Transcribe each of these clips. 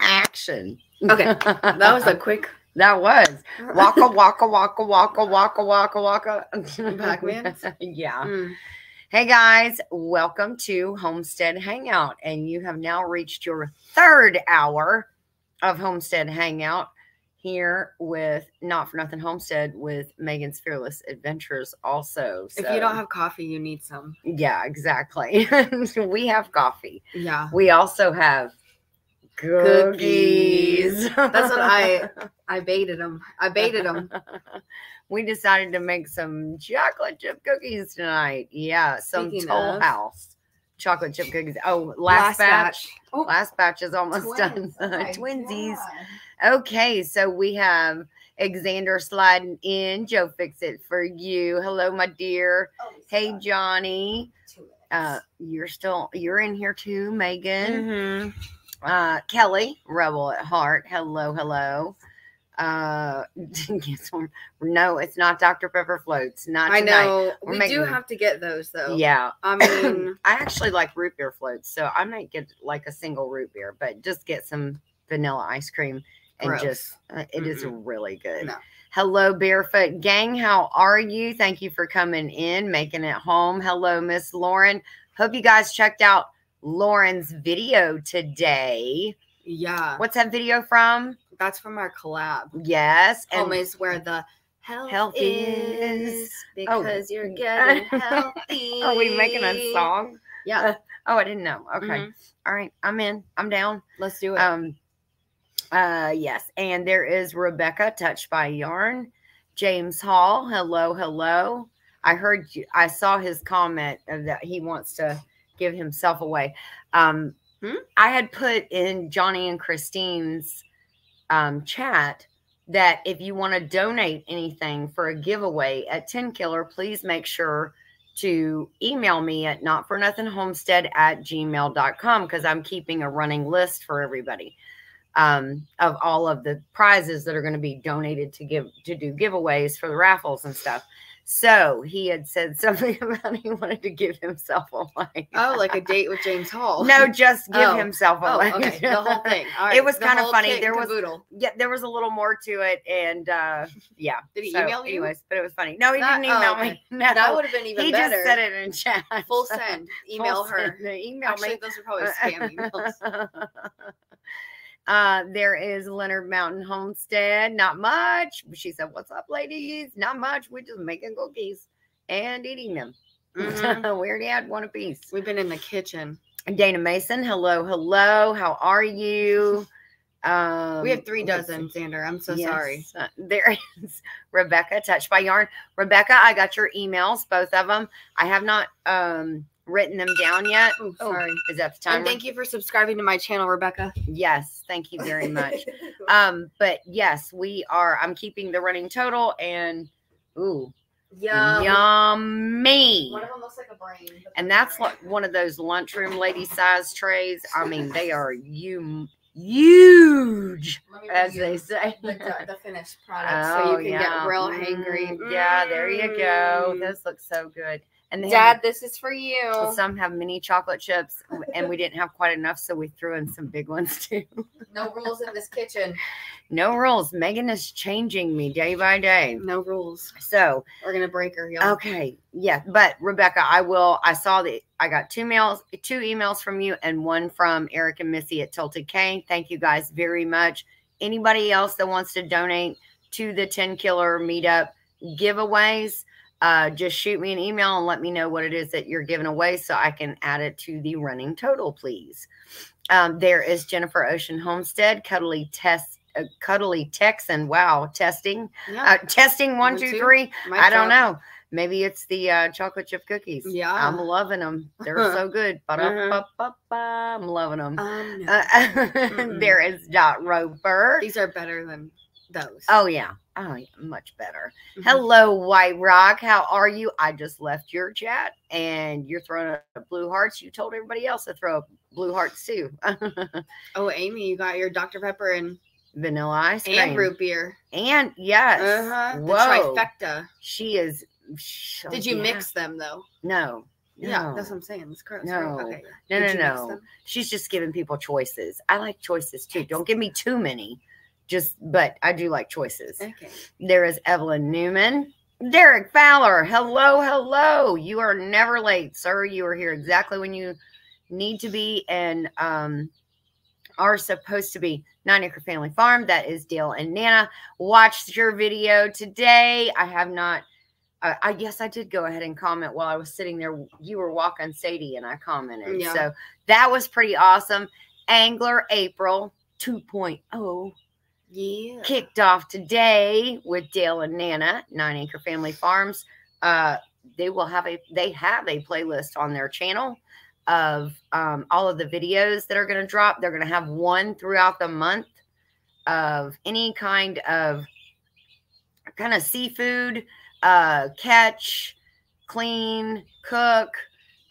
Action. Okay, that was a quick that was waka waka waka waka waka waka waka. Pac-Man? yeah. mm, Hey guys, welcome to Homestead Hangout, and you have now reached your third hour of Homestead Hangout here with Not for Nothing Homestead with Megan's Fearless Adventures. Also, if you don't have coffee, you need some. yeah, exactly. we have coffee. Yeah, We also have cookies. Cookies. That's what I I baited them. I baited them. we decided to make some chocolate chip cookies tonight. Yeah, some Speaking Toll of- House chocolate chip cookies. Oh, last, batch. Oh, Last batch is almost done. twins. My Twinsies. God. Okay, so we have Xander sliding in. Joe, fix it for you. Hello, my dear. Oh, Hey, son. Johnny. Uh, you're still you're in here too, Megan. Mhm. Uh, Kelly, rebel at heart. Hello, hello. Uh, guess we're- no, it's not Dr. Pepper floats. Not I tonight. know. We're We making do have to get those though. Yeah, I mean, I actually like root beer floats, so I might get like a single root beer, but just get some vanilla ice cream and Gross. just uh, it is Mm-mm. really good. No. Hello, Barefoot Gang. How are you? Thank you for coming in, making it home. Hello, Miss Lauren. Hope you guys checked out Lauren's video today. yeah, What's that video from? that's from our collab. Yes, Home is where the health, health is, is. Oh. because you're getting healthy. are we making a song? Yeah, Oh, I didn't know. Okay, mhm. all right, I'm in. I'm down. let's do it. Um, uh, yes, and there is Rebecca, touched by yarn. James Hall, hello, hello. I heard you. I saw his comment that he wants to give himself away. Um, Hmm? I had put in Johnny and Christine's um, chat that if you want to donate anything for a giveaway at Tenkiller, please make sure to email me at notfornothinghomestead at gmail.com because I'm keeping a running list for everybody um, of all of the prizes that are going to be donated to give to do giveaways for the raffles and stuff. So he had said something about he wanted to give himself a away. oh, like a date with James Hall. no, just give Oh. himself Oh, away. okay. The whole thing. All right. It was the kinda funny. There was- caboodle. yeah, there was a little more to it, and uh yeah. Did he So, email you? Anyways, but it was funny. No, he That- didn't email oh, me. No, That would have been even he better. just said it in chat. Full send. Email Full her. send. Email Actually, me. those are probably spam emails. Uh, there is Leonard Mountain Homestead. Not much. She said, What's up, ladies? Not much. We're just making cookies and eating them. Mhm. we already had one apiece. We've been in the kitchen. Dana Mason, hello, hello. How are you? Um, We have three dozen. Xander. I'm so sorry. Uh, there is Rebecca, touched by yarn. Rebecca, I got your emails, both of them. I have not um written them down yet. Oh, Oh, sorry. is that the time? And thank you for subscribing to my channel, Rebecca. Yes, thank you very much. um, but yes, we are. I'm keeping the running total, and ooh, yummy. One of them looks like a brain. And that's like one of those lunchroom lady size trays. I mean, they are you huge, as they say. the, the finished product so you can get real hangry. Mm, Yeah, there you go. Mm. Those look so good. And Dad, have, this is for you. some have mini chocolate chips, and we didn't have quite enough, so we threw in some big ones too. No rules in this kitchen. No rules. Megan is changing me day by day. No rules. So We're gonna break her, y'all. Okay. Yeah. But Rebecca, I will. I saw that I got two mails, two emails from you and one from Eric and Missy at Tilted Cane. Thank you guys very much. Anybody else that wants to donate to the Tenkiller meetup giveaways, uh, just shoot me an email and let me know what it is that you're giving away so I can add it to the running total, please. Um, there is Jennifer Ocean Homestead, Cuddly Test. Uh, cuddly Texan, wow, testing, Yeah. uh, testing one, One, two, two. three. mic I don't know. Maybe it's the uh, chocolate chip cookies. Yeah. I'm loving them. They're so good. Ba-da-ba-ba-ba. I'm loving them. Um, no. There is Dot Roper. These are better than those. Oh yeah. Oh, yeah, much better. Mhm. Hello, White Rock. How are you? I just left your chat and you're throwing up blue hearts. You told everybody else to throw up blue hearts too. Oh, Amy, you got your Dr. Pepper and, Vanilla ice cream. and root beer. And yes. Uh-huh. The trifecta. She is. sh- Did you yeah. mix them though? No. Yeah, that's what I'm saying. It's gross. No. Right? Okay. No, Did no, no. She's just giving people choices. I like choices too. Don't give me too many. Just, but I do like choices. Okay. There is Evelyn Newman. Derek Fowler. Hello, hello. You are never late, sir. You are here exactly when you need to be and um, are supposed to be. Nine Acre Family Farm. That is Dale and Nana. Watched your video today. I have not. Uh, I guess I did go ahead and comment while I was sitting there. You were walking Sadie, and I commented. Yeah. So that was pretty awesome. Angler April 2.0 Yeah. kicked off today with Dale and Nana, Nine Acre Family Farms. Uh, they will have a they have a playlist on their channel of um, all of the videos that are going to drop. They're going to have one throughout the month of any kind of kind of seafood, uh, catch, clean, cook.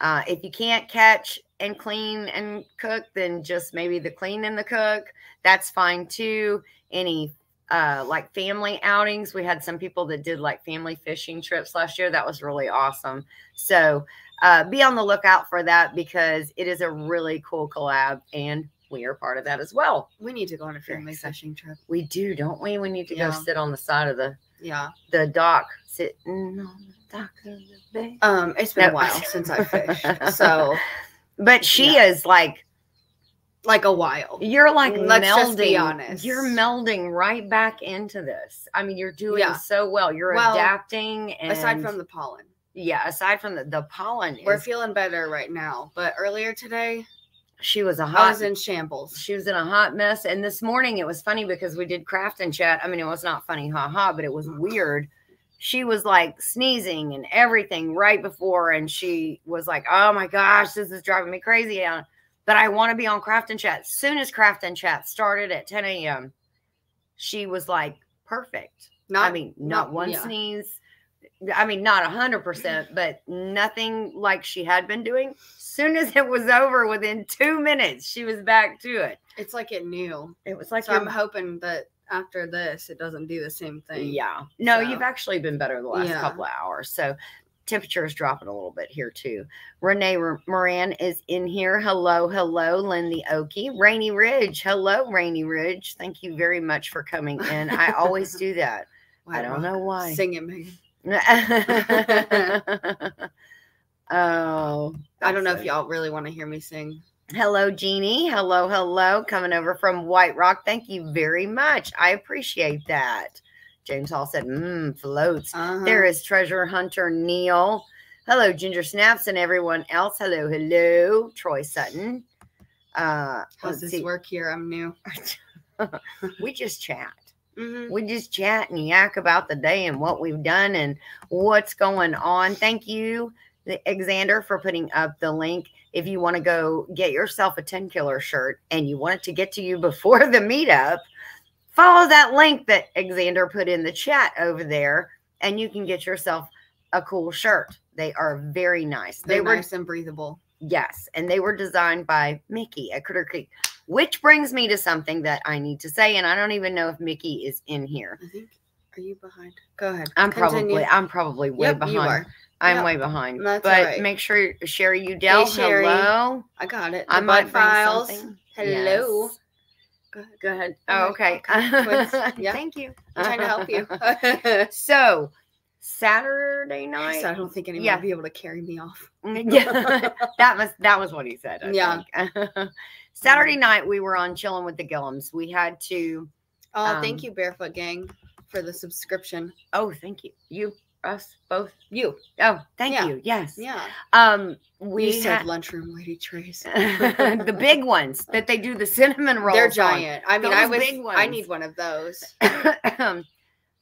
Uh, if you can't catch and clean and cook, then just maybe the clean and the cook. That's fine too. Any uh, like family outings. We had some people that did like family fishing trips last year. That was really awesome. So uh, be on the lookout for that because it is a really cool collab and we are part of that as well. We need to go on a family excited. fishing trip. We do, don't we? We need to Yeah. go sit on the side of the Yeah. the dock, sitting on the dock of the bay. Um, it's been No. a while since I fished, so But she Yeah. is like like a while. you're like Let's melding. just be honest. You're melding right back into this. I mean, you're doing Yeah. so well. You're Well, adapting. And Aside from the pollen, yeah, aside from the the pollen, we're is, feeling better right now. But earlier today, she was a hot. was in shambles. she was in a hot mess. And this morning it was funny because we did craft and chat. I mean, it was not funny, haha, but it was weird. She was like sneezing and everything right before, and she was like, "Oh my gosh, this is driving me crazy." But I want to be on craft and chat. As soon as craft and chat started at 10 a.m., she was like, "Perfect." Not I mean, not, one yeah. sneeze. I mean, not a hundred percent, but nothing like she had been doing. Soon as it was over, within two minutes, she was back to it. It's like it knew. It was like So I'm hoping that after this, it doesn't do the same thing. Yeah. No, So- you've actually been better the last Yeah. couple of hours. So temperature is dropping a little bit here too. Renee Moran is in here. Hello, hello, Lindy Okie. Rainy Ridge. Hello, Rainy Ridge. Thank you very much for coming in. I always do that. I don't know why. Sing it, Megan. oh. I don't know if y'all really want to hear me sing. Hello, Jeannie. Hello, hello. Coming over from White Rock. Thank you very much. I appreciate that. James Hall said, mmm, floats. Uh-huh. There is treasure hunter Neil. Hello, Ginger Snaps and everyone else. Hello, hello, Troy Sutton. Uh, How's this see. work here? I'm new. we just chat. Mhm. We just chat and yak about the day and what we've done and what's going on. Thank you, the- Xander, for putting up the link. If you want to go get yourself a Tenkiller shirt and you want it to get to you before the meetup, follow that link that Xander put in the chat over there and you can get yourself a cool shirt. They are very nice. They're they were nice and breathable. Yes, and they were designed by Mickey at Critter Creek, which brings me to something that I need to say, and I don't even know if Mickey is in here. I think. Are you behind? Go ahead. I'm Continue. probably I'm probably way Yep, behind. you are. I'm Yep. way behind. That's but alright. make sure Sherry Udell, Hey, Sherry. hello. I got it. I The might Bud bring files. Hello. Yes. Go ahead. Go ahead. Oh, okay. Okay. Yeah. Thank you. I'm trying to help you. so Saturday night. so I don't think anyone Yeah. will be able to carry me off. yeah, that was that was what he said. I Yeah. Saturday night we were on chilling with the Gilliams. We had to. Oh, Um, thank you, Barefoot Gang, for the subscription. Oh, thank you. You, us, both. You. Oh, thank Yeah. you. Yes. Yeah. Um, We had lunchroom lady trays. the big ones that they do the cinnamon rolls. They're on. giant. I mean, I Those was. big I need one of those.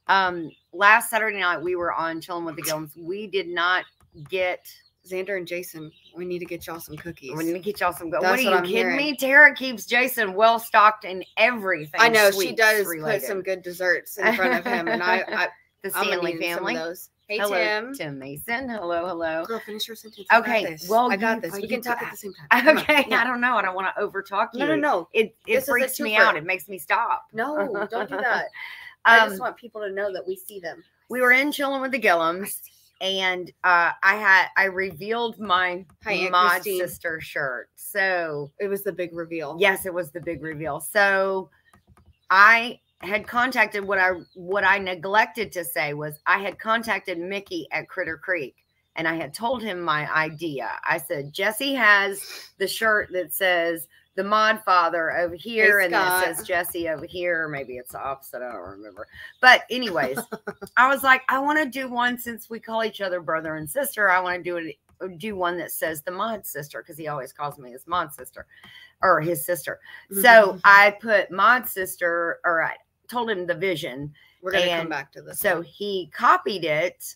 um, last Saturday night we were on chilling with the Gilliams. We did not get. Xander and Jason, we need to get y'all some cookies. We need to get y'all some. Go- what are you I'm kidding hearing. me? Tara keeps Jason well stocked in everything. I know she does related. put some good desserts in front of him, and I, I the Stanley need some family. of those. Hey hello, Tim. Tim Mason. Hello, hello. Girl, finish your sentence. I Okay, this. well, I got you- this. We you can talk at the same time. Come. Okay, Yeah. I don't know. I don't want to overtalk you. No, no, no, It it This freaks me out. It makes me stop. no! Don't do that. I Um, just want people to know that we see them. we were in chilling with the Gilliams, and uh, I had I revealed my Hi, mod Christine. sister shirt. So It was the big reveal. yes, it was the big reveal. So I had contacted what I what I neglected to say was I had contacted Mickey at Critter Creek and I had told him my idea. I said Jesse has the shirt that says the mod father over here and that Scott. says Jesse over here. Maybe it's the opposite. I don't remember. But anyways, I was like, I want to do one since we call each other brother and sister. I want to do it do one that says the mod sister because he always calls me his mod sister or his sister. Mm-hmm. So I put mod sister, or I told him the vision. We're gonna come back to this. So he copied it,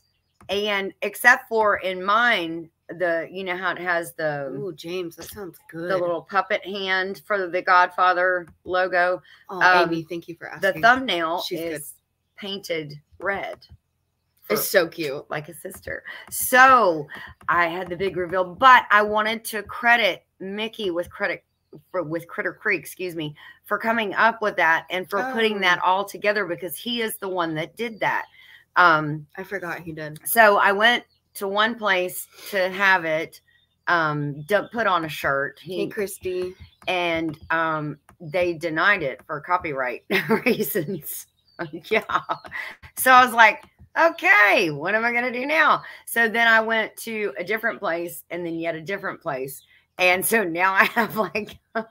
and except for in mine, the you know how it has the oh James, that sounds good. the little puppet hand for the Godfather logo. oh, um, Amy, thank you for The thumbnail She's good. painted red. for- It's so cute. like a sister. So I had the big reveal, but I wanted to credit Mickey with credit for with Critter Creek, excuse me, for coming up with that and for putting Oh. that all together because he is the one that did that. Um, I forgot he did. so I went to one place to have it um put on a shirt. Hey, He Christy. and um they denied it for copyright reasons. yeah. So I was like, okay, what am I going to do now? So then I went to a different place and then yet a different place. And so now I have like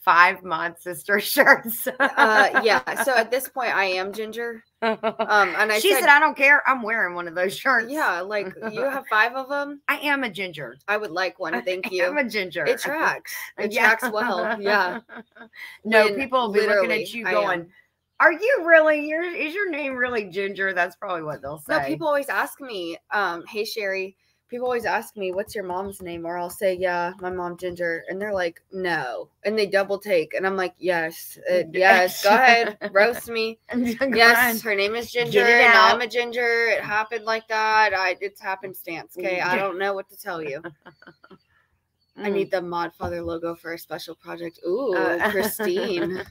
five mod sister shirts. Uh, yeah. So at this point, I am Ginger. Um, and I she said, said, I don't care. I'm wearing one of those shirts. yeah, like you have five of them. I am a ginger. I would like one. Thank you. I'm a ginger. It tracks. It Yeah. tracks well. Yeah. No, When people will be looking at you going. Are you really? Your is your name really Ginger? That's probably what they'll say. No, people always ask me, um, hey Sherry, people always ask me, what's your mom's name? Or I'll say, yeah, my mom Ginger. And they're like, no. And they double take. And I'm like, yes, uh, yes, go ahead, roast me. Yes, her name is Ginger. And. I'm a Ginger. It happened like that. I it's happenstance. Okay. I don't know what to tell you. I need the Modfather logo for a special project. Ooh, Mm. Uh, Christine.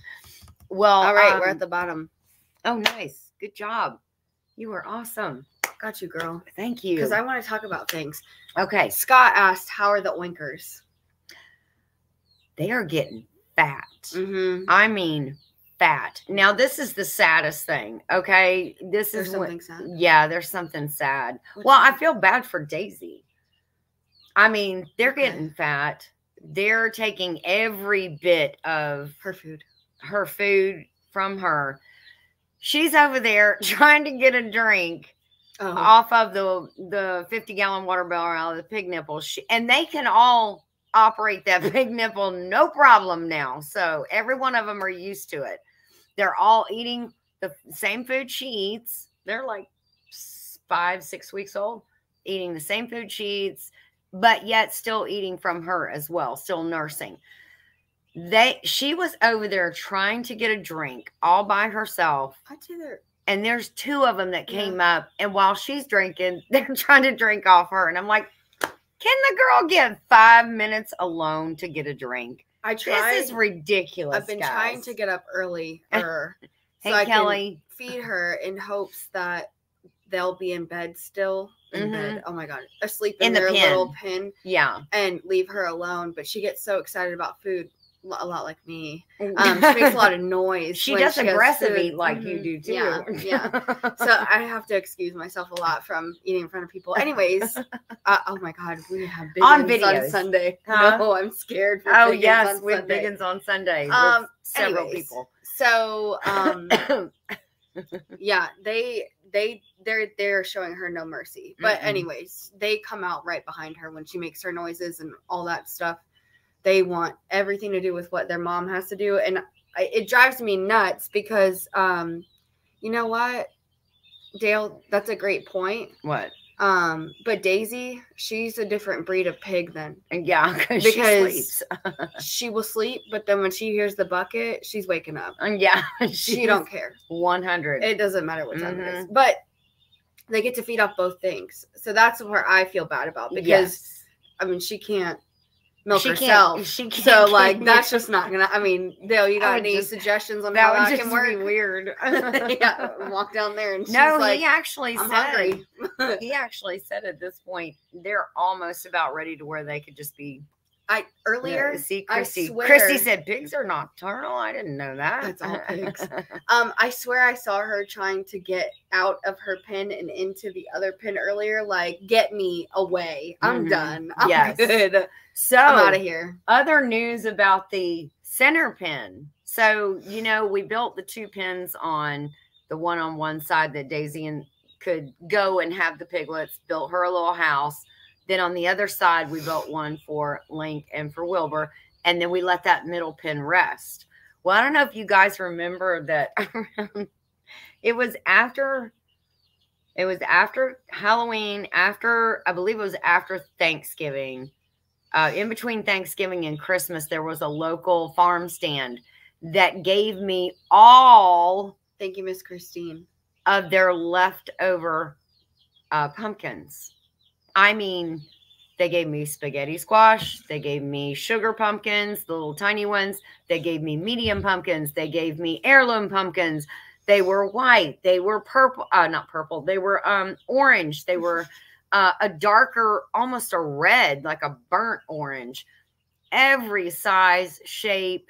Well, All right, we're um, at the bottom. Oh, nice. Good job. You were awesome. Got you, girl. Thank you. Because I want to talk about things. okay, Scott asked, "How are the oinkers?" they are getting fat. Mm-hmm. I mean, fat. Now, this is the saddest thing. Okay, this There's is what- something sad. Yeah, there's something sad. What's well, I feel bad for Daisy. I mean, they're Okay. getting fat. They're taking every bit of her food. her food from her. She's over there trying to get a drink Oh, off of the the 50 gallon water barrel out of the pig nipple. She, and they can all operate that pig nipple no problem now. So every one of them are used to it. They're all eating the same food she eats. They're like five, six weeks old, eating the same food she eats, but yet still eating from her as well, still nursing. They she was over there trying to get a drink all by herself I'd say they're and there's two of them that Yeah. came up and while she's drinking they're trying to drink off her and i'm like can the girl get five minutes alone to get a drink I tried. this is ridiculous I've been trying to get up early er, hey so I can kelly feed her in hopes that they'll be in bed still. In Mhm. bed. Oh my god, asleep in, In the their little pin yeah and leave her alone. But she gets so excited about food, a lot like me. Um, she makes a lot of noise. she does has aggressive eat like you Mhm. do too Yeah, yeah. so I have to excuse myself a lot from eating in front of people. Anyways, uh, oh my god, we have Biggins On on, videos. Sunday. Huh? No, I'm scared. Oh Biggins yes on with Sunday. biggins on sunday Um, with several anyways. people So, um, yeah, they they they're they're showing her no mercy. But Mm-mm. anyways, they come out right behind her when she makes her noises and all that stuff. They want everything to do with what their mom has to do, and I, it drives me nuts because, um, you know what, Dale, that's a great point. what Um, but Daisy, she's a different breed of pig then. yeah because she sleeps She will sleep, but then when she hears the bucket, she's waking up. And yeah She don't care. 100 It doesn't matter what time it Mm-hmm. is. But they get to feed off both things. So that's where I feel bad about because Yes. I mean she can't milk she herself. can't. She can't. So like that's just not gonna. I mean, Dale, you got any just- suggestions on that how would that can work? weird. yeah, walk down there and no, like, he actually "I'm said. He actually said at this point they're almost about ready to where they could just be. I earlier, Yeah, see, I Christy. swear- Christy said pigs are nocturnal. I didn't know that. That's all pigs. um, I swear I saw her trying to get out of her pen and into the other pen earlier. Like, get me away. I'm Mhm. done. I'm Yes. good. so I'm out of here. other news about the center pin. So, you know, we built the two pins on the one on one side that Daisy and could go and have the piglets, built her a little house. Then on the other side, we built one for Link and for Wilbur. And then we let that middle pin rest. Well, I don't know if you guys remember that it was after it was after Halloween, after I believe it was after Thanksgiving uh, in between Thanksgiving and Christmas, there was a local farm stand that gave me all Thank you, Miss Christine. of their leftover uh, pumpkins. I mean, they gave me spaghetti squash, they gave me sugar pumpkins, the little tiny ones, they gave me medium pumpkins, they gave me heirloom pumpkins. They were white, they were purple, uh, not purple, they were um, orange, they were uh, a darker, almost a red, like a burnt orange. Every size, shape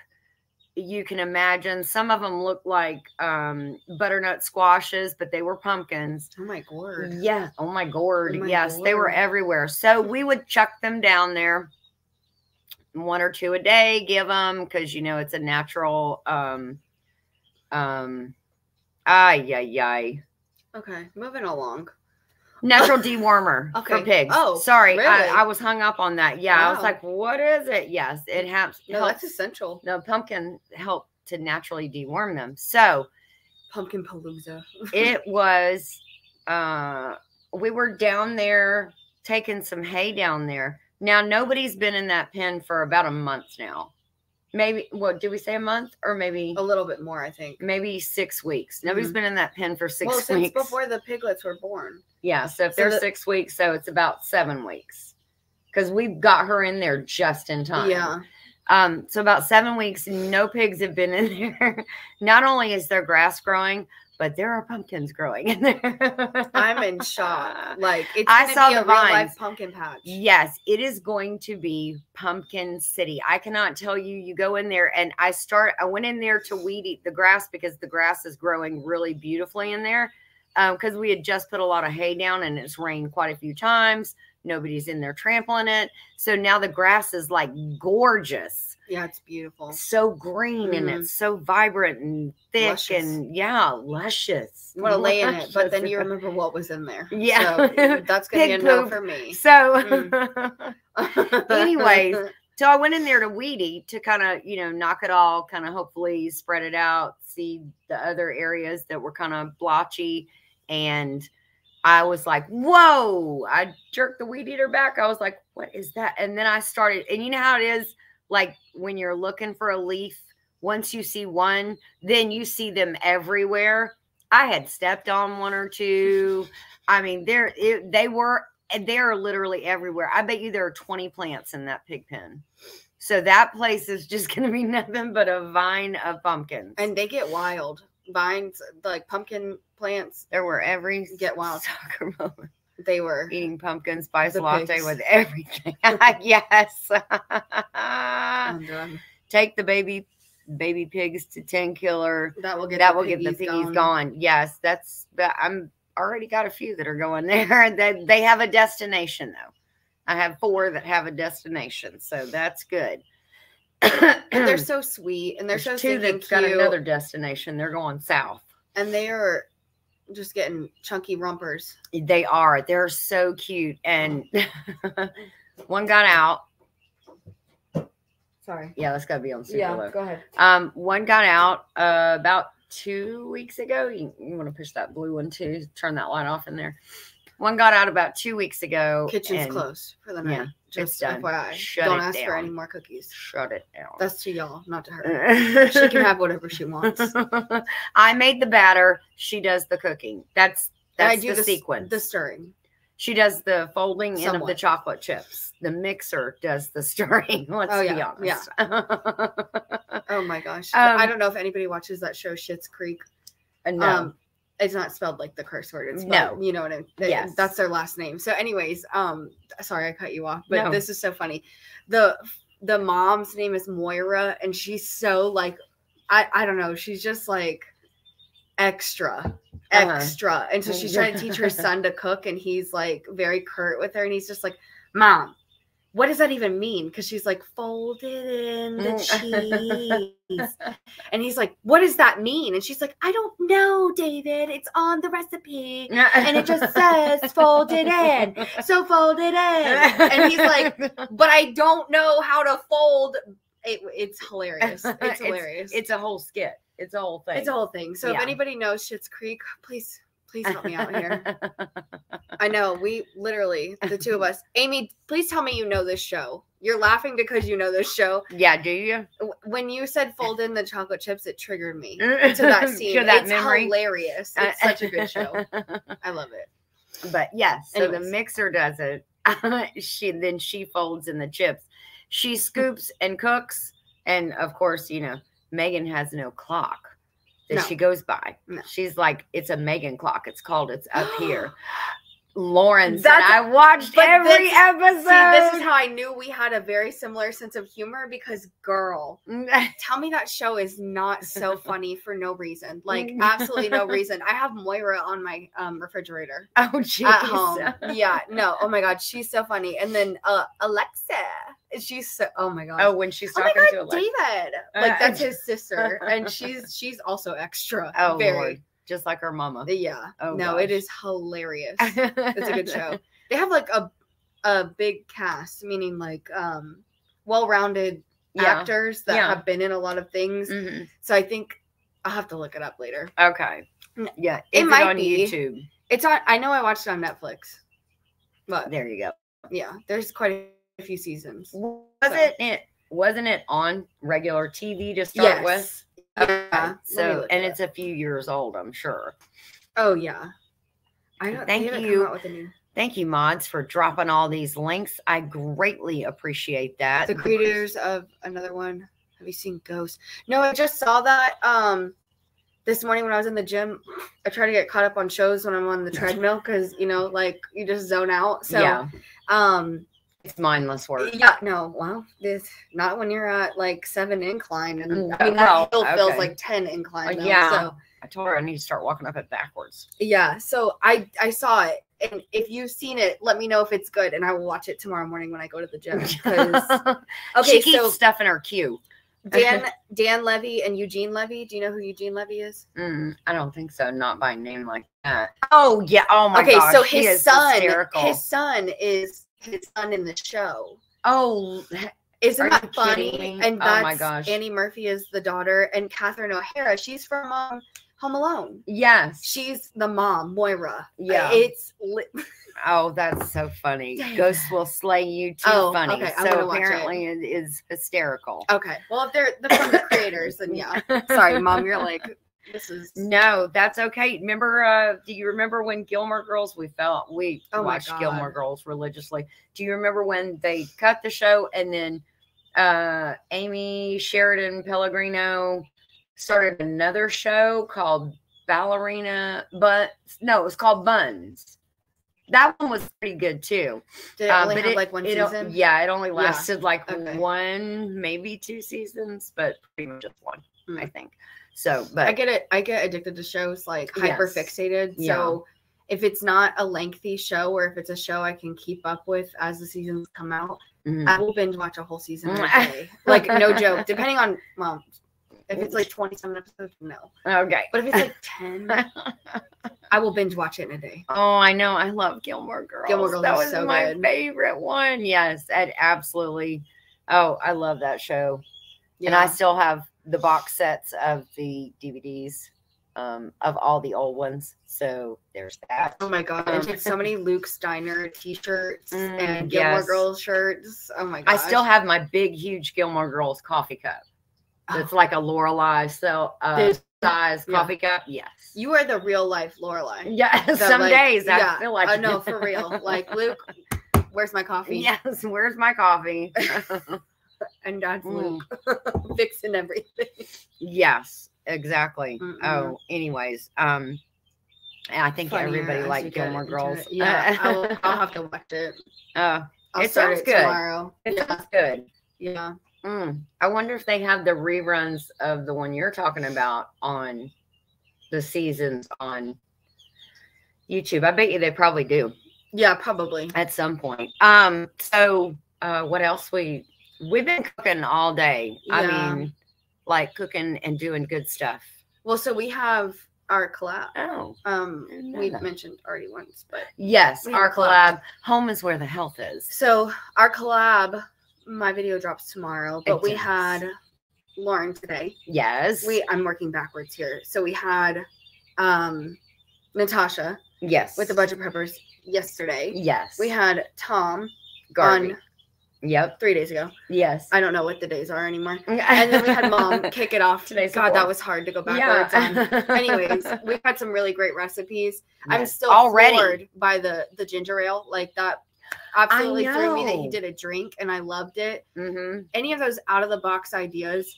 you can imagine. Some of them look like um, butternut squashes, but they were pumpkins. Oh my god. Yeah. Oh my gourd. Oh my yes, they were everywhere. So we would chuck them down there, one or two a day. Give them because you know it's a natural. Um, um, ay ay ay. Okay, moving along. Natural dewormer for Okay. pigs. Oh, sorry, really? I, I was hung up on that. Yeah, I was like, "What is it?" Yes, it helps. No, helps- that's essential. no pumpkin help to naturally deworm them. So Pumpkin palooza. it was uh we were down there taking some hay down there now nobody's been in that pen for about a month now maybe what did we say a month or maybe A little bit more, I think. maybe six weeks Nobody's Mhm. been in that pen for six well, since weeks before the piglets were born. yeah so if So they're the- six weeks so it's about seven weeks because we got her in there just in time Yeah. um, so about seven weeks, no pigs have been in there. Not only is there grass growing, but there are pumpkins growing in there. I'm in shock. Like it's I saw be the a real life vines. pumpkin patch. Yes, it is going to be Pumpkin City. I cannot tell you. You go in there, and I start. I went in there to weed eat the grass because the grass is growing really beautifully in there. Um, because we had just put a lot of hay down, and it's rained quite a few times. Nobody's in there trampling it, so now the grass is like gorgeous, Yeah, it's beautiful. so green, and Mhm. it's so vibrant and thick, Luscious. and yeah, luscious. You want to lay in it, but then you remember what was in there. Yeah. So that's gonna be a no for me. So. Mm. Anyways, So I went in there to weedy to kind of, you know, knock it all, kind of hopefully spread it out, see the other areas that were kind of blotchy. And I was like, whoa, I jerked the weed eater back. I was like, what is that? And then I started, and you know how it is like when you're looking for a leaf, once you see one, then you see them everywhere. I had stepped on one or two. I mean, they're—they were and they are literally everywhere. I bet you there are 20 plants in that pig pen. So that place is just going to be nothing but a vine of pumpkins. and they get wild. Vines, like pumpkin plants, there were every Get wild. soccer moment they were. eating pumpkin spice The latte pigs. with everything. Ah, yes. I'm. Take the baby baby pigs to Tenkiller. That will get that the will get the piggies piggies gone. Yes, that's but I'm already got a few that are going there. They they have a destination though. I have four that have a destination, so that's good. And they're so sweet, and they're There's so two that's got cute, another destination. They're going south. and they are just getting chunky rumpers. They are. They're so cute, and one got out. Sorry. Yeah, that's got to be on super low. go ahead. Um, one got out uh, about two weeks ago. You, you want to push that blue one too? Turn that light off in there. One got out about two weeks ago. Kitchen's closed for the yeah, night. it's Just done. FYI. Shut Don't ask for any more cookies. Shut it down. That's to y'all, not to her. she can have whatever she wants. I made the batter. She does the cooking. That's that's the, s- sequence. The stirring. She does the folding in of the chocolate chips. The mixer does the stirring. Let's Oh, be yeah, honest. Oh my gosh. Um, I don't know if anybody watches that show Schitt's Creek. no. Um it's not spelled like the curse word. It's No. you know what I mean? They- Yes. That's their last name. So anyways, um sorry I cut you off, but No. this is so funny. The the mom's name is Moira and she's so like I I don't know, she's just like extra Uh-huh. extra. And so she's trying to teach her son to cook and he's like very curt with her and he's just like, "Mom, what does that even mean?" Cuz she's like, folded in the mm. cheese." And he's like, What does that mean? And she's like, I don't know, David. It's on the recipe. And it just says fold it in. So fold it in. And he's like, But I don't know how to fold. It, it's hilarious. It's It's- hilarious. it's a whole skit. It's a whole thing. it's a whole thing. So if anybody knows Schitt's Creek, please, please help me out here. I know we literally, the two of us. Amy, please tell me you know this show. You're laughing because you know this show. yeah, do you? When you said fold in the chocolate chips, it triggered me. to that scene. To that it's memory. hilarious. Uh, it's such a good show. I love it. But yes, so the mixer does it. she then she folds in the chips. She scoops and cooks, and of course, you know, Megan has no clock that No. she goes by. No. She's like, it's a Megan clock. It's called. It's up here. Lauren said That's- I watched every this- episode. See, this is how I knew we had a very similar sense of humor because, girl, tell me that show is not so funny for no reason. Like, absolutely no reason. I have Moira on my um, refrigerator oh, jeez. at home. Yeah, no. Oh my God. She's so funny. And then uh, Alexis. She's so, oh my God. Oh, when she's Oh my talking to Alexis. David! Like that's his sister, and she's she's also extra. Oh, very. Lord. Just like her mama. Yeah. Oh, no, it gosh. is hilarious. It's a good show. They have like a a big cast, meaning like um well-rounded Yeah. actors that Yeah. have been in a lot of things. Mhm. So I think I'll have to look it up later. Okay. Yeah. it it, might be. YouTube? It's on I know I watched it on Netflix. But There you go. yeah, there's quite a few seasons. Was So- it, it wasn't it on regular TV to start with? Yes. Yeah. So and it it's a few years old, I'm sure. Oh yeah. I don't Thank they haven't come you. out with a new- Thank you, mods, for dropping all these links. I greatly appreciate that. the creators of another one. Have you seen Ghost? No, I just saw that um this morning when I was in the gym. I try to get caught up on shows when I'm on the treadmill because you know, like you just zone out. So yeah, um it's mindless work. yeah, no, well, this not when you're at like seven incline and Mm, I mean that hill feels like ten incline. Uh, though, yeah. So I told her I need to start walking up it backwards. yeah. So I I saw it. And if you've seen it, let me know if it's good, and I will watch it tomorrow morning when I go to the gym. 'cause- she okay, keeps so stuff in her queue. Dan Dan Levy and Eugene Levy. Do you know who Eugene Levy is? Mm, I don't think so. Not by name like that. Oh yeah. Oh my okay, gosh. so his is son, his son is his son in the show. oh, Isn't that funny? kidding? And Oh my gosh. Annie Murphy is the daughter, and Catherine O'Hara. She's from um, Home Alone. yes. She's the mom, Moira. Yeah. it's li- Oh, that's so funny. Ghosts will slay you too Oh, funny. okay, so gonna it. apparently it is hysterical. okay. Well, if they're, they're from the creators, then yeah. Sorry, mom. You're like this is. No, that's okay. Remember, uh, do you remember when Gilmore Girls? We felt we Oh watched Gilmore Girls religiously. Do you remember when they cut the show and then uh, Amy Sherman-Palladino started another show called Ballerina, but no, it was called Buns. That one was pretty good too. Did it Uh, only but have it- like one it season? Yeah, it only Yeah. lasted like Okay. one, maybe two seasons, but pretty much just one, Hmm. I think. So, but I get it. I get addicted to shows like Yes. hyper fixated. Yeah. So if it's not a lengthy show or if it's a show I can keep up with as the seasons come out, mhm. I will binge watch a whole season in a day. like no joke. Depending on well, if it's like twenty seven episodes, no. okay. But if it's like ten, I will binge watch it in a day. Oh, I know. I love Gilmore Girls. Gilmore Girls that is was so my good. favorite one. Yes, it absolutely. Oh, I love that show. Yeah. And I still have the box sets of the DVDs um, of all the old ones. So there's that. Oh my god! I took so many Luke's Diner T-shirts Mm, and Gilmore yes. Girls shirts. Oh my god! I still have my big, huge Gilmore Girls coffee cup. It's like a Lorelai. So uh, size Yeah. coffee cup. Yes. You are the real life Lorelai. yeah. Some like- days I yeah, feel like I know for real. Like Luke, where's my coffee? Yes. Where's my coffee? and Dad's Mm. Luke fixing everything. yes. Exactly. Mm-mm. Oh. Anyways. Um. I think Funnier everybody liked Gilmore Girls. it. Yeah, I'll, I'll have to watch it. Uh, I'll It sounds it good. tomorrow. it Yeah, sounds good. yeah. Mm. I wonder if they have the reruns of the one you're talking about on the seasons on YouTube. I bet you they probably do Yeah, probably. at some point. Um, so uh what else we we've been cooking all day. Yeah. I mean like cooking and doing good stuff. Well, so we have our collab. Oh. Um, we've that. mentioned already once, but Yes, our collab. collab. Home is where the health is. so our collab, my video drops tomorrow, but It we does. had Lauren today. Yes. We I'm working backwards here. So we had um Natasha yes. with the budget preppers yesterday. Yes. We had Tom Garvey. on Yep. three days ago. Yes. I don't know what the days are anymore. And then we had mom kick it off. Today's the God, that was hard to go backwards on. Anyways, we had some really great recipes. I'm still already. floored by the the ginger ale. Like that absolutely threw me that he did a drink and I loved it. hmm Any of those out of the box ideas,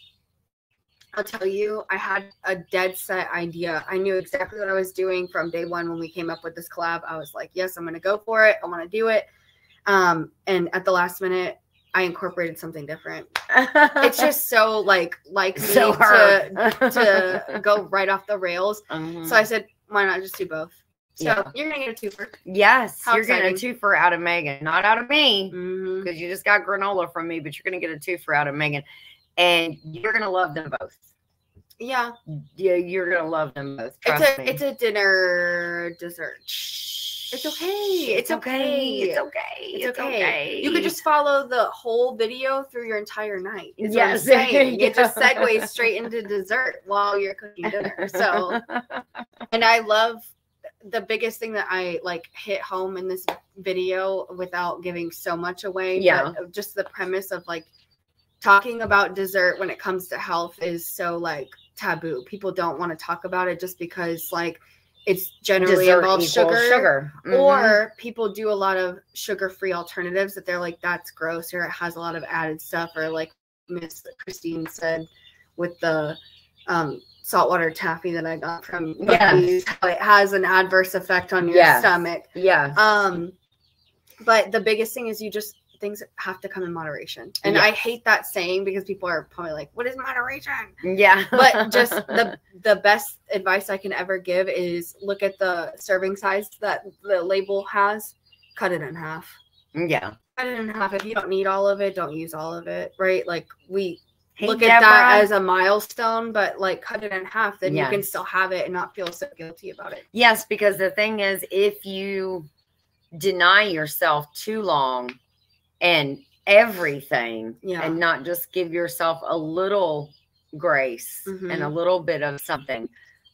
I'll tell you, I had a dead set idea. I knew exactly what I was doing from day one when we came up with this collab. I was like, yes, I'm gonna go for it. I want to do it. Um, and at the last minute, I incorporated something different. It's just so like like me so to hard to go right off the rails. So I said, why not just do both? So Yeah. you're gonna get a twofer. yes, How you're getting a exciting. twofer out of Megan, not out of me, because you just got granola from me, but you're gonna get a twofer out of Megan, and you're gonna love them both. Yeah, Yeah, you're gonna love them both. it's a me. it's a dinner dessert. It's okay. It's okay. It's okay. It's It's okay. okay. You could just follow the whole video through your entire night. Yes. It just segues straight into dessert while you're cooking dinner. So, and I love the biggest thing that I like hit home in this video without giving so much away. Yeah. just the premise of like talking about dessert when it comes to health is so like taboo. People don't want to talk about it just because like it's generally Dessert involves sugar. sugar. Mhm. Or people do a lot of sugar-free alternatives that they're like, that's gross, or it has a lot of added stuff, or like Miss Christine said with the um, saltwater taffy that I got from how it has an adverse effect on your Yes. stomach. yeah. Um, but the biggest thing is you just things have to come in moderation, and I hate that saying because people are probably like, "What is moderation?" yeah. but just the the best advice I can ever give is look at the serving size that the label has, cut it in half. yeah. Cut it in half. If you don't need all of it, don't use all of it. Right? Like we Hey, look at that as a milestone, but like cut it in half, then you can still have it and not feel so guilty about it. Yes, because the thing is, if you deny yourself too long and everything, Yeah. and not just give yourself a little grace and a Mhm. little bit of something,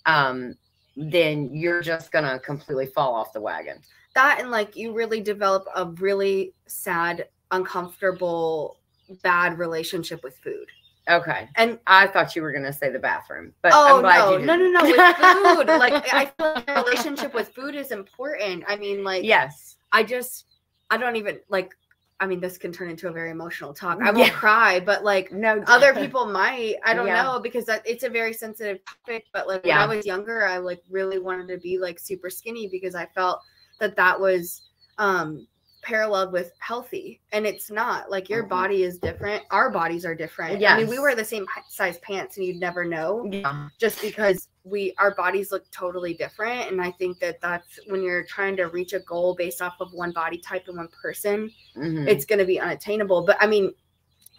um, then you're just gonna completely fall off the wagon. That and like you really develop a really sad, uncomfortable, bad relationship with food. Okay, And I thought you were gonna say the bathroom, but oh I'm glad no, you no, no, no, with food. like I feel like your relationship with food is important. I mean, like yes, I just I don't even like I mean this can turn into a very emotional talk. I won't Yeah. cry, but like no, other people might. I don't Yeah. know because that, it's a very sensitive topic, but like Yeah. when I was younger, I like really wanted to be like super skinny because I felt that that was um paralleled with healthy and it's not like your Mhm. body is different our bodies are different i mean we wear the same size pants and you'd never know Yeah. just because we our bodies look totally different and i think that that's when you're trying to reach a goal based off of one body type and one person Mhm. it's going to be unattainable but i mean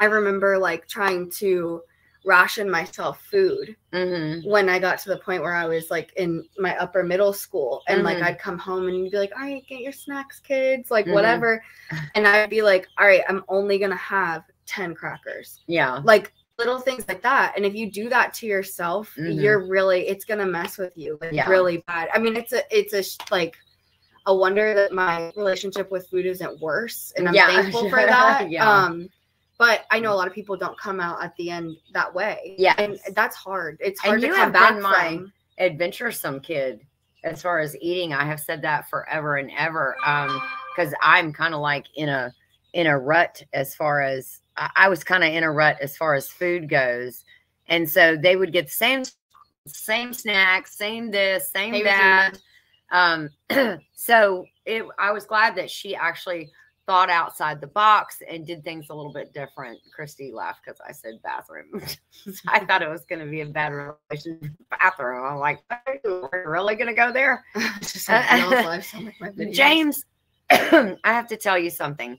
i remember like trying to ration myself food Mhm. when i got to the point where i was like in my upper middle school and like Mhm. i'd come home and you'd be like all right get your snacks kids like Mhm. whatever and i'd be like all right i'm only going to have 10 crackers yeah, like little things like that and if you do that to yourself Mhm. you're really it's gonna mess with you like Yeah. really bad i mean it's a it's a like a wonder that my relationship with food isn't worse and i'm Yeah. thankful for that Yeah. um But I know a lot of people don't come out at the end that way. Yeah, And that's hard. It's And hard to you come have back been my- adventuresome kid as far as eating. I have said that forever and ever. Um, because I'm kind of like in a in a rut as far as I, was kind of in a rut as far as food goes. And so they would get the same same snacks, same this, same that. Um, so it I was glad that she actually thought outside the box and did things a little bit different. Christy laughed because I said bathroom. I thought it was going to be a bad relation bathroom. I'm like, we're really going to go there? Just like y'all's lives like my. James, I have to tell you something.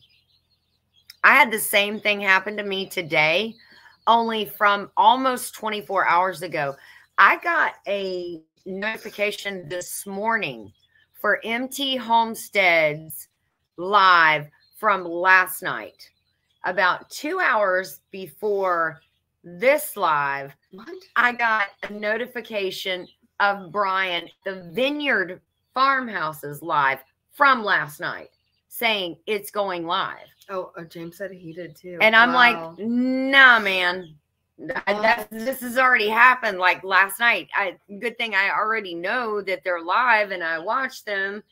I had the same thing happen to me today, only from almost 24 hours ago. I got a notification this morning for MT Homesteads live from last night, about two hours before this live. What? I got a notification of Brian, the Vineyard Farmhouses live from last night saying it's going live. Oh, uh, James said he did too. And I'm Wow. like, nah, man. That, that- this has already happened like last night. I good thing I already know that they're live and I watch them.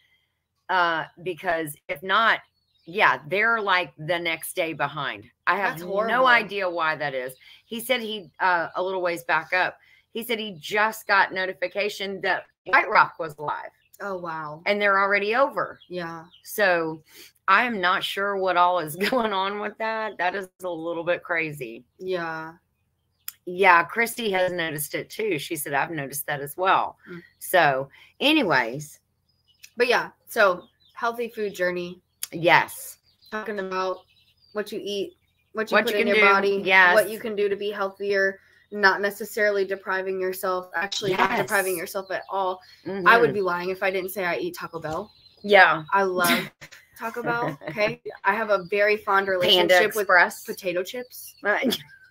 Uh, because if not, yeah, they're like the next day behind. I have no idea why that is. He said he uh a little ways back up. He said he just got notification that White Rock was live oh wow. and they're already over. Yeah. So I am not sure what all is going on with that. That is a little bit crazy. Yeah. Yeah, Christy has noticed it too. She said, I've noticed that as well. Mm. So, anyways, But yeah, so healthy food journey, yes. talking about what you eat, what you What put you in your do, body, yes. what you can do to be healthier, not necessarily depriving yourself, actually not depriving yourself at all. I would Mhm. be lying if I didn't say I eat Taco Bell. yeah. I love Taco Bell. Okay. I have a very fond relationship with potato chips.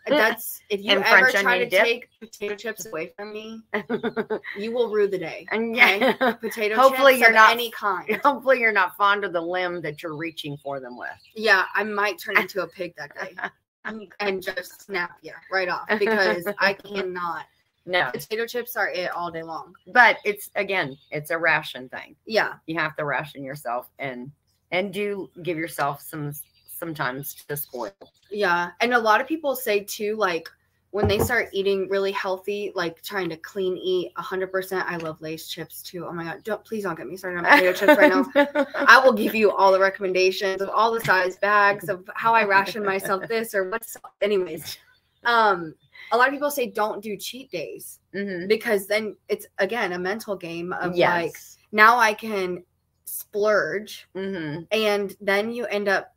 That's if you And ever French try to dip. take potato chips away from me, you will rue the day. and yeah. Potato Hopefully chips you're of not- any kind. Hopefully you're not fond of the limb that you're reaching for them with. Yeah, I might turn into a pig that day and just snap you right off because I cannot. No. Potato chips are it all day long. But it's again, it's a ration thing. Yeah, You have to ration yourself and and do give yourself some sometimes to spoil. yeah. And a lot of people say too, like when they start eating really healthy, like trying to clean eat 100%. I love Lay's chips too. Oh my God. Don't please don't get me started on potato chips right now. I will give you all the recommendations of all the size bags of how I ration myself this or what's anyways. Um a lot of people say don't do cheat days Mhm. because then it's again a mental game of like now I can splurge Mhm. and then you end up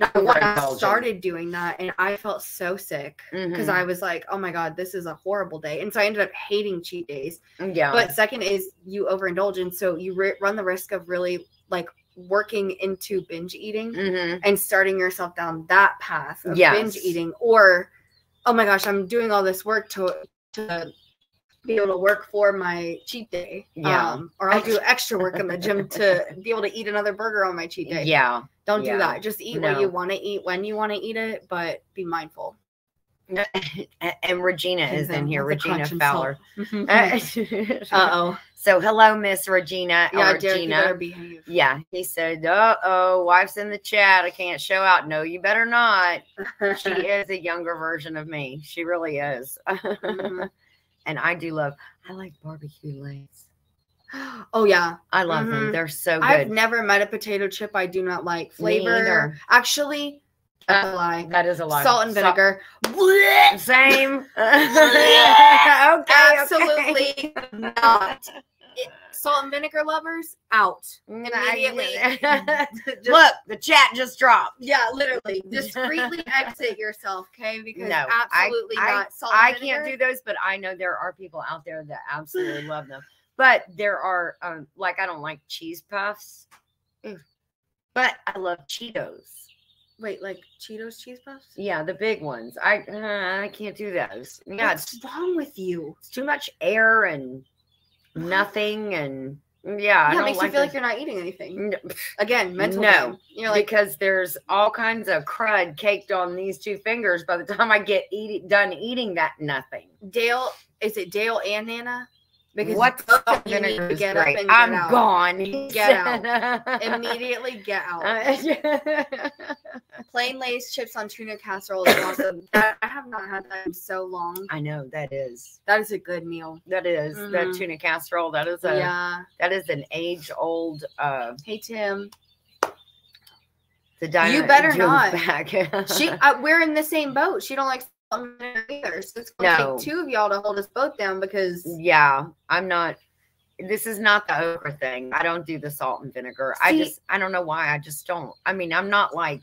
I started doing that and I felt so sick because Mhm. I was like, oh my God, this is a horrible day. And so I ended up hating cheat days. Yeah. But second is you overindulge. And so you ri run the risk of really like working into binge eating Mhm. and starting yourself down that path of Yes. binge eating or oh my gosh i'm doing all this work to to be able to work for my cheat day Yeah. um, or i'll do extra work in the gym to be able to eat another burger on my cheat day Yeah. don't yeah. do that just eat No. what you want to eat when you want to eat it but be mindful and, Regina And is in here, Regina Fowler. uh uh-oh so hello, Miss Regina. yeah or Derek, you better behave Yeah, he said, "Uh oh, wife's in the chat. I can't show out." No, you better not. She is a younger version of me. She really is. And I do love. I like barbecue lays. oh yeah I love them. Mhm. They're so good. i've never met a potato chip i do not like flavor actually that's a lie That is a lie. salt and vinegar Same. okay. okay. absolutely not. It- salt and vinegar lovers out immediately. Just- Look, the chat just dropped. yeah, literally. Discreetly exit yourself, okay? Because No, absolutely I- not. Salt I can't do those, but I know there are people out there that absolutely love them. But there are, um, like, I don't like cheese puffs, Mm. but I love Cheetos. Wait, like Cheetos cheese puffs? Yeah, the big ones. I uh, I can't do those. Yeah, it's, What's wrong with you? it's too much air and nothing, and Yeah, I yeah, it makes like you feel like you're not eating anything. N- Again, mental No, game. You're like, because there's all kinds of crud caked on these two fingers. By the time I get eat, done eating that, nothing. Dale, is it Dale and Nana? Because What both you need to get up great. and get I'm out. gone. Get said. Immediately get out. Uh, Plain Lay's chips on tuna casserole is awesome. That, I have not had that in so long. I know that is That is a good meal. that is that Mhm. tuna casserole. That is a yeah. that is an age old uh Hey Tim. the diner You better not. back. She uh, we're in the same boat. She don't like salt and vinegar either. So it's gonna No. take two of y'all to hold us both down because yeah, I'm not. This is not the okra thing. I don't do the salt and vinegar. I just I don't know why. I just don't. I mean, I'm not like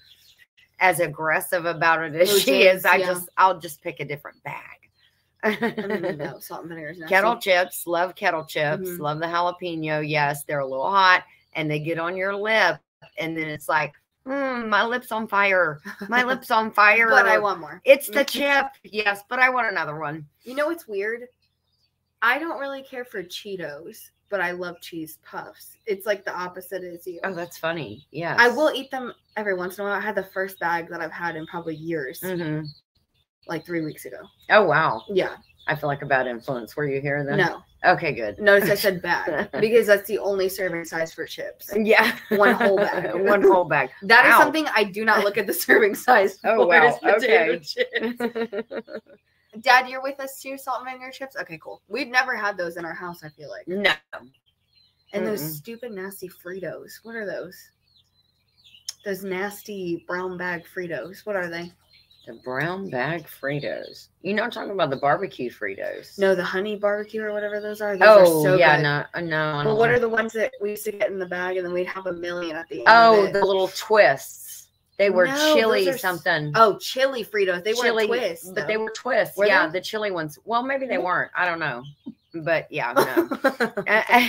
as aggressive about it as Oh, she is. I yeah. just I'll just pick a different bag. No, salt and vinegar kettle chips, love kettle chips, Mhm. love the jalapeno. Yes, they're a little hot and they get on your lip, and then it's like, mm, my lips on fire. My lips on fire. but I want more. It's the chip. Yes, but I want another one. You know what's weird? I don't really care for Cheetos, but I love cheese puffs. It's like the opposite as you. Oh, that's funny. Yeah. I will eat them every once in a while. I had the first bag that I've had in probably years, hmm like three weeks ago. Oh wow. Yeah. I feel like a bad influence. Were you here then? No. Okay, good. Notice I said bag because that's the only serving size for chips. Yeah. One whole bag. One whole bag. That is something I do not look at the serving size oh, for. Oh, wow. potato Okay. chips. Dad, you're with us too, salt and vinegar chips? Okay, cool. We've never had those in our house, I feel like. no. And those Mm-mm. stupid nasty Fritos. What are those? Those nasty brown bag Fritos. What are they? The brown bag Fritos. You're not talking about the barbecue Fritos. No, the honey barbecue or whatever those are. Those Oh are so yeah, good. no, uh, no. But what like- are the ones that we used to get in the bag and then we'd have a million at the end? Oh, the little twists. They were No, chili are something. oh, chili Fritos. They chili, were twists, but they were twists. Were yeah, they? the chili ones. Well, maybe they weren't. I don't know. But yeah, no.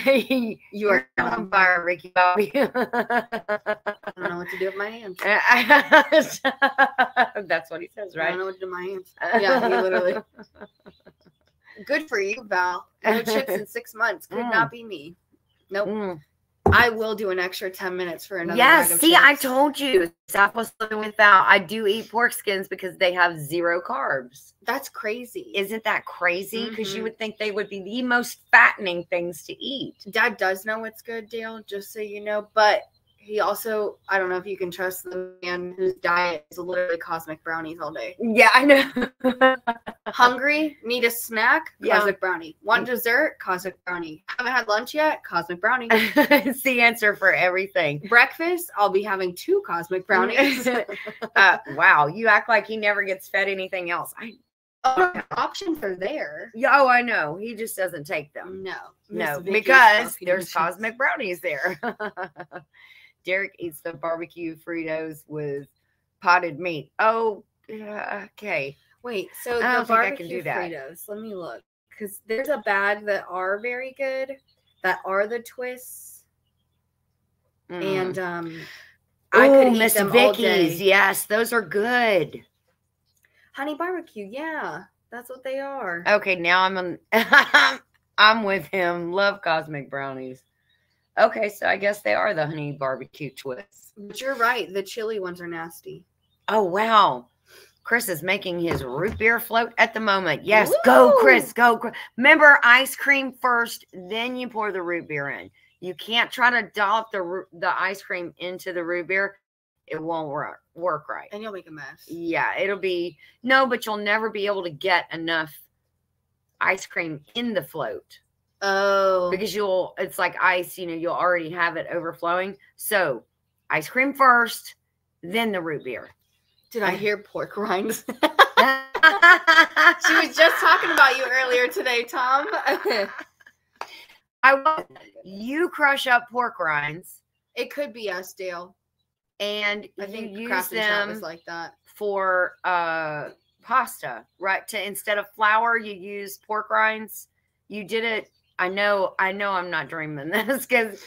you you are on fire, Ricky Bobby. I don't know what to do with my hands. That's what he says, right? I don't know what to do with my hands. Yeah, he literally. Good for you, Val. No chips in six months. Could Mm. not be me. Nope. Mm. I will do an extra 10 minutes for another. Yes, see, I told you. Was living without. I do eat pork skins because they have zero carbs. That's crazy. Isn't that crazy? Because you Mhm. would think they would be the most fattening things to eat. Dad does know it's good, Dale, just so you know. But he also, I don't know if you can trust the man whose diet is literally cosmic brownies all day. Yeah, I know. Hungry, need a snack, Yeah. cosmic brownie. Want dessert, cosmic brownie. Haven't had lunch yet, cosmic brownie. it's the answer for everything. Breakfast, I'll be having two cosmic brownies. Uh, wow, you act like he never gets fed anything else. I, oh, options are there. yeah, oh, I know. He just doesn't take them. No, No, because there's cosmic brownies there. Derek eats the barbecue Fritos with potted meat. Oh, okay. Wait, so I don't the think I can barbecue do that. Fritos. Let me look because there's a bag that are very good, that are the twists, Mm. and um, I could eat Miss them all day. Vickie's. Yes, those are good. Honey barbecue, yeah, that's what they are. Okay, now I'm on, I'm with him. Love cosmic brownies. Okay, so I guess they are the honey barbecue twists. But you're right, the chili ones are nasty. Oh wow. Chris is making his root beer float at the moment. Yes, go, Chris. Go, Chris. Remember, ice cream first, then you pour the root beer in. You can't try to dollop the the ice cream into the root beer. It won't work work right. And you'll make a mess. Yeah, it'll be no, but you'll never be able to get enough ice cream in the float Oh, because you'll it's like ice, you know, you'll already have it overflowing. So, ice cream first, then the root beer. did I hear pork rinds? she was just talking about you earlier today, Tom. I. You crush up pork rinds it could be us, Dale. and I you think use Craft and Chat them like that. for uh pasta, right? To instead of flour, you use pork rinds. You did it. I know. I know. I'm not dreaming this because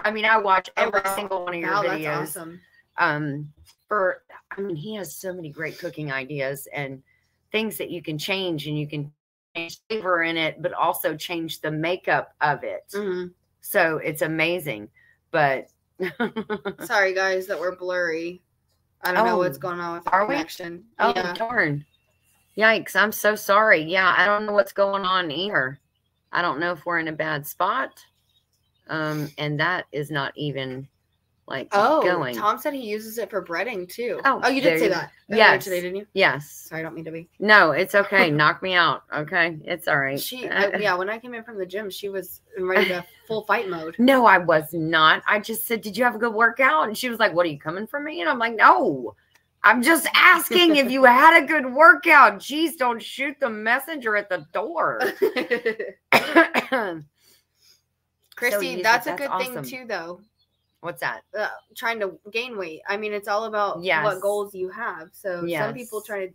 I mean I watch Oh, every wow. single one of your Wow, videos. that's awesome. um for i mean he has so many great cooking ideas and things that you can change and you can change flavor in it but also change the makeup of it Mhm. So it's amazing. But Sorry, guys, that we're blurry. I don't know what's Oh, going on with our are we? connection. oh yeah. darn. Yikes. I'm so sorry. Yeah, I don't know what's going on either. I don't know if we're in a bad spot. Um, and that is not even like Oh, going. Tom said he uses it for breading too. Oh, Oh, you did say you- that yes. today, didn't you? Yes. Sorry, I don't mean to be. No, it's okay. Knock me out. Okay. It's all right. She, I, yeah, when I came in from the gym, she was ready to full fight mode. No, I was not. I just said, Did you have a good workout? And she was like, What are you coming for me? And I'm like, No, I'm just asking if you had a good workout. Jeez, don't shoot the messenger at the door. Christy, easy. that's a good awesome. thing too, though. What's that? Uh, trying to gain weight. I mean, it's all about Yes. what goals you have. So some people try to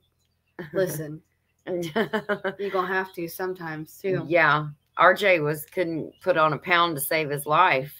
listen. You're gonna have to sometimes too. yeah. RJ was couldn't put on a pound to save his life.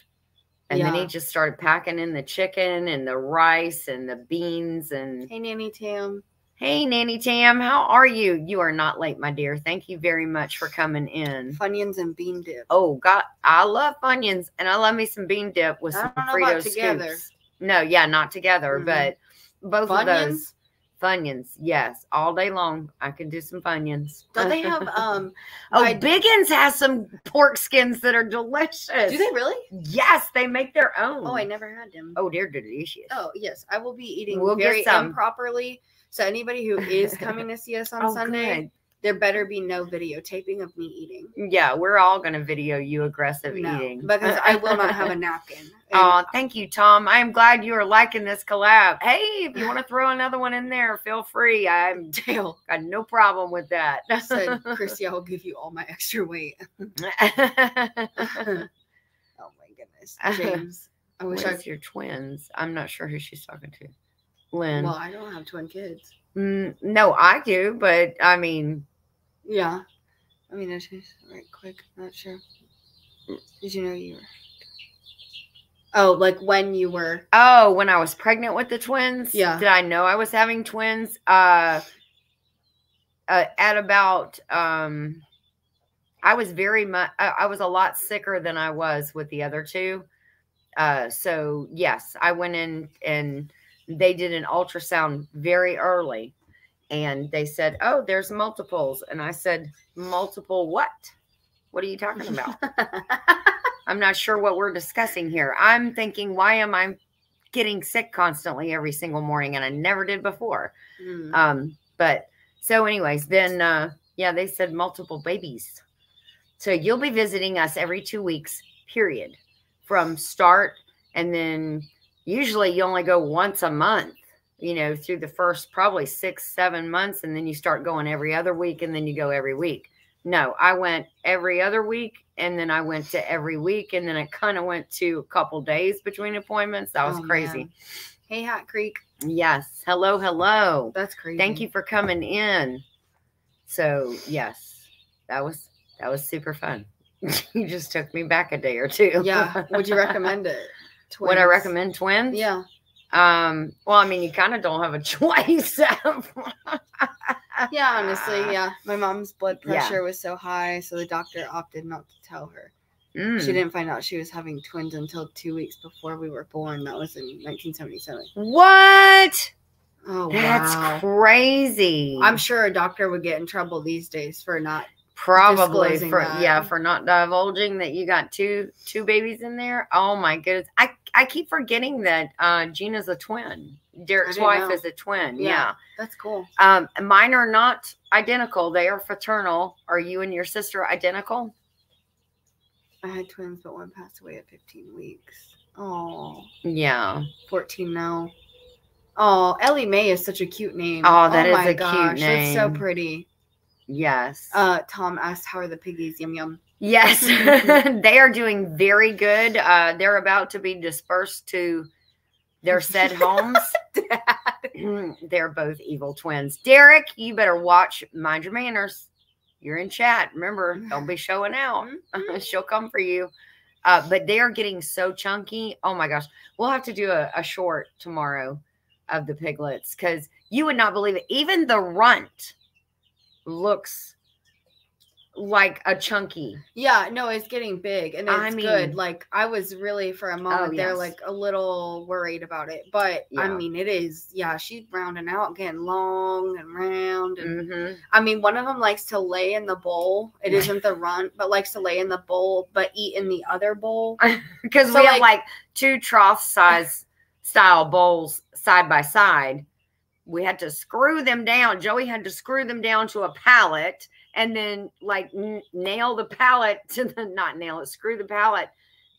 And then he just started packing in the chicken and the rice and the beans and Hey, Nanny Tam. Hey, Nanny Tam, how are you? You are not late, my dear. Thank you very much for coming in. Funyuns and bean dip. Oh God, I love Funyuns and I love me some bean dip with I some don't know Frito about together. scoops. No, yeah, not together, Mhm. but both of those Funyuns? Funyuns, yes, all day long. I could do some Funyuns. Don't they have um? oh, I- Biggins has some pork skins that are delicious. Do they really? Yes, they make their own. Oh, I never had them. Oh, they're delicious. Oh yes, I will be eating We'll get very some. improperly. So anybody who is coming to see us on Oh, Sunday, good. there better be no videotaping of me eating. Yeah, we're all gonna video you aggressive No, eating because I will not have a napkin. Oh, thank you, Tom. I am glad you are liking this collab. Hey, if you want to throw another one in there, feel free. I'm Dale got no problem with that. said, "Christy, I will give you all my extra weight." Oh, oh my goodness, James. I wish I. Where's your twins? I'm not sure who she's talking to. Lynn. Well, I don't have twin kids. Mm, no, I do, but I mean, Yeah. I mean, it's just right quick. Not sure. Did you know you were? Oh, like when you were. oh, when I was pregnant with the twins, Yeah. did I know I was having twins? Uh, uh at about um, I was very much. I, I was a lot sicker than I was with the other two. Uh, so yes, I went in and they did an ultrasound very early, and they said, "Oh, there's multiples," and I said, "Multiple what? What are you talking about?" I'm not sure what we're discussing here. I'm thinking, why am I getting sick constantly every single morning? And I never did before. Hmm. Um, but so, anyways, then uh, yeah, they said multiple babies. So you'll be visiting us every two weeks, period, from start, and then usually you only go once a month. You know, through the first probably six, seven months, and then you start going every other week, and then you go every week. No, I went every other week, and then I went to every week, and then I kind of went to a couple days between appointments. That was Oh, crazy. Hey, hot Creek. Yes. Hello, hello. That's crazy. Thank you for coming in. So yes, that was that was super fun. you just took me back a day or two. Yeah. Would you recommend it? Would I recommend twins? Yeah. Um. Well, I mean, you kind of don't have a choice. Yeah, honestly, yeah. My mom's blood Yeah. pressure was so high, so the doctor opted not to tell her. Mm. She didn't find out she was having twins until two weeks before we were born. That was in 1977. What? Oh, That's wow. crazy. I'm sure a doctor would get in trouble these days for not. Probably for that. yeah for not divulging that you got two two babies in there. Oh my goodness, I I keep forgetting that uh, Gina's a twin. Derek's wife know. is a twin. Yeah. yeah. That's cool. Um, mine are not identical. They are fraternal. Are you and your sister identical? I had twins, but one passed away at 15 weeks. Oh, Yeah. 14 now. Oh, Ellie Mae is such a cute name. Oh, that is my a cute gosh, That's so pretty. Yes. Uh, Tom asked, "How are the piggies?" Yum yum. yes. they are doing very good. Uh, they're about to be dispersed to their said homes. they're both evil twins. Derek, you better watch. Mind your manners. You're in chat. Remember, don't be showing out. She'll come for you. Uh, but they are getting so chunky. Oh my gosh. We'll have to do a, a short tomorrow of the piglets because you would not believe it. Even the runt looks like a chunky. Yeah, no, it's getting big and it's I good. mean- Like I was really for a moment there yes. like a little worried about it. But I mean it is yeah, she's rounding out, getting long and round and hmm I mean one of them likes to lay in the bowl. It isn't the runt, but likes to lay in the bowl but eat in the other bowl. Because So, we have like- like two trough size style bowls side by side. We had to screw them down. Joey had to screw them down to a pallet and then like n- nail the pallet to the not nail it, screw the pallet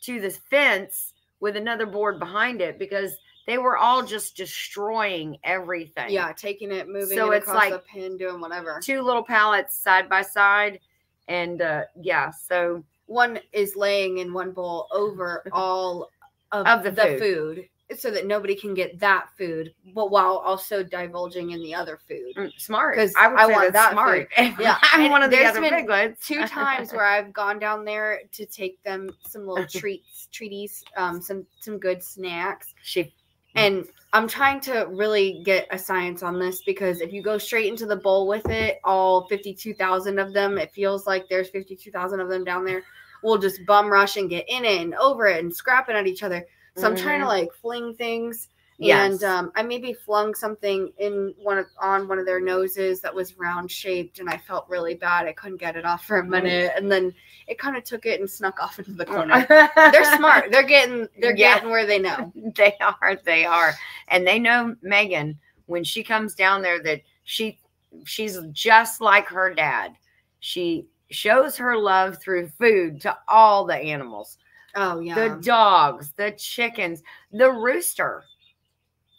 to the fence with another board behind it because they were all just destroying everything. Yeah, taking it, moving So it it's like the pin, doing whatever. Two little pallets side by side. And uh yeah, so One is laying in one bowl over all of, Of the the food. food. So that nobody can get that food, but while also divulging in the other food. mm, smart. 'Cause I I want that smart. Yeah, I'm one of the there's other been big ones. Two times where I've gone down there to take them some little treats, treaties, um, some some good snacks, she and I'm trying to really get a science on this because if you go straight into the bowl with it, all 52,000 of them, it feels like there's 52,000 of them down there, We'll just bum rush and get in it and over it and scrapping at each other. So I'm trying to Mhm. like fling things. Yes. And um, I maybe flung something in one of on one of their noses that was round shaped, and I felt really bad. I couldn't get it off for a minute, and then it kind of took it and snuck off into the corner. they're smart. They're getting they're Yeah. getting where they know. they are they are and they know megan when she comes down there that she she's just like her dad she shows her love through food to all the animals Oh yeah, the dogs the chickens the rooster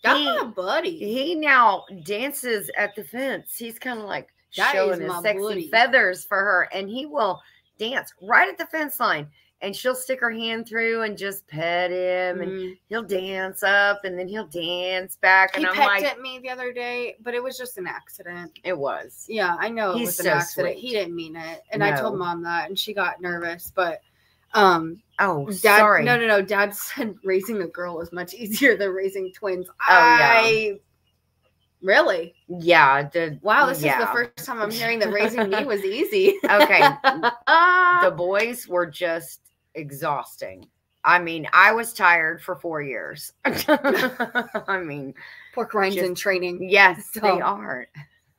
that's he- my buddy. he now dances at the fence he's kind of like That showing his sexy buddy. feathers for her and he will dance right at the fence line and she'll stick her hand through and just pet him and Mhm. he'll dance up and then he'll dance back He and I'm pecked like at me the other day, but it was just an accident. it was Yeah, I know it He's was an accident. sweet. He didn't mean it, and I told mom that, and she got nervous. But um, oh Dad, sorry no, no, no. Dad said raising a girl is much easier than raising twins. Oh, yeah. Really yeah the wow. This is the first time I'm hearing that raising me was easy. okay the boys were just exhausting i mean i was tired for four years i mean Pork rinds just- in training. yes So- they are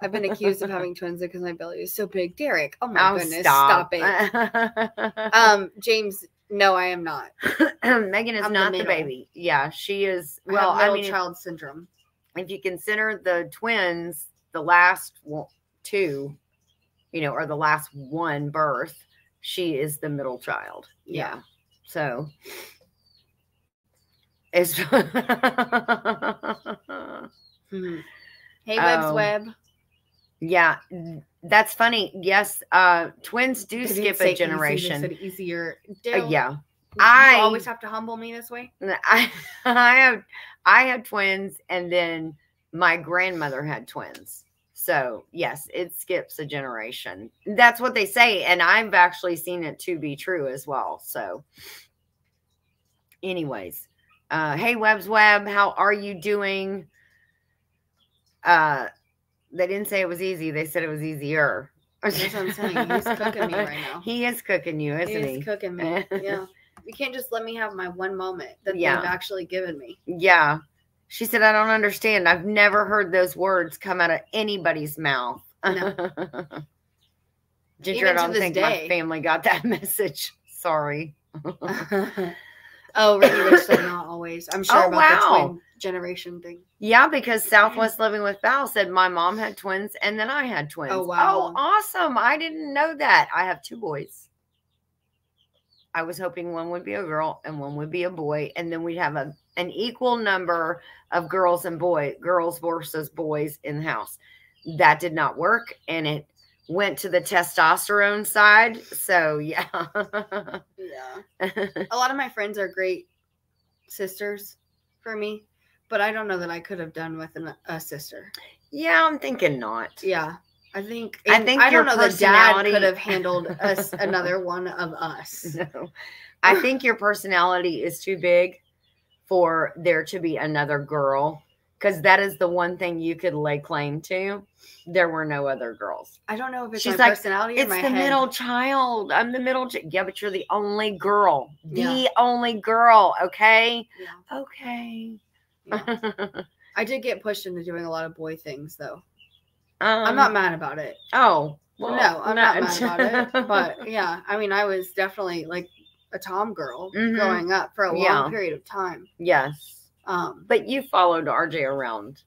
I've been accused of having twins because my belly is so big. Derek, oh my oh goodness, stop, stop, it. Um, James, no, I am not. megan is I'm not the, middle. baby yeah she is Well, I i mean child syndrome. if you consider the twins, the last two, you know, or the last one birth, she is the middle child. Yeah. So it's Mhm. Hey, Webb's Oh. Web. Yeah, that's funny. Yes, uh twins do skip a easy, generation. said easier. Uh, Dale, yeah. you I- always have to humble me this way. I I have I have twins and then my grandmother had twins. So, yes, it skips a generation. That's what they say and I've actually seen it to be true as well. So, anyways, uh hey Webs Web, how are you doing? Uh they didn't say it was easy. They said it was easier. That's what I'm saying. He's cooking me right now. He is cooking you, isn't he? He's he? cooking me. Yeah. You can't just let me have my one moment that Yeah. they've actually given me. Yeah. She said, I don't understand. I've never heard those words come out of anybody's mouth. No. Ginger, I Even to don't think my family got that message. Sorry. Oh, Rich said not always. I'm sure Oh, about wow. the twin generation thing. Yeah, because Southwest Living with Val said my mom had twins and then I had twins. Oh, oh wow. Oh, awesome. I didn't know that. I have two boys. I was hoping one would be a girl and one would be a boy, and then we'd have a, an equal number of girls and boy girls versus boys in the house. That did not work, and it went to the testosterone side. So yeah. Yeah. A lot of my friends are great sisters for me, but I don't know that I could have done with an, a sister. yeah, I'm thinking not. Yeah. I think I think I don't know that dad could have handled us another one of us. No. I think your personality is too big for there to be another girl because that is the one thing you could lay claim to. There were no other girls. I don't know if it's She's like, personality or It's the head. middle child. I'm the middle. Ch- yeah, but you're the only girl. Yeah. The only girl. Okay. Yeah, Okay. yeah. I did get pushed into doing a lot of boy things though. um, I'm not mad about it. Oh. Well, well, no, I'm not mad about it. but yeah, I mean, I was definitely like a tom girl Mhm. growing up for a long Yeah. period of time. yes. Um, But you followed RJ around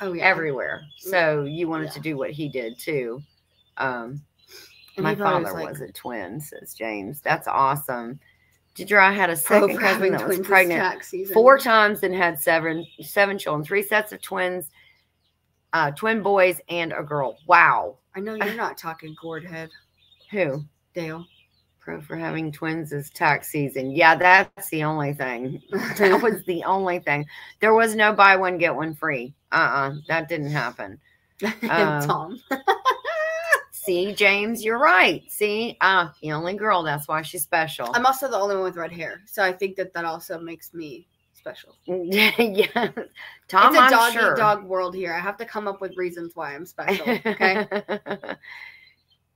oh yeah, everywhere, so you wanted Yeah. to do what he did too. Um, my he thought it father was, was, a twin, says James. That's awesome. Did you? I had a second cousin that was pregnant four times and had seven seven children, three sets of twins, uh, twin boys and a girl. Wow. I know you're not talking gourd head, Who? Dale. Pro for having twins is tax season. Yeah, that's the only thing. that was the only thing. There was no buy one get one free. Uh uh that didn't happen. Um, Tom. See, James, you're right. See, uh, the only girl. That's why she's special. I'm also the only one with red hair, so I think that that also makes me special. yeah, Tom, it's a dog sure. dog world here. I have to come up with reasons why I'm special. Okay.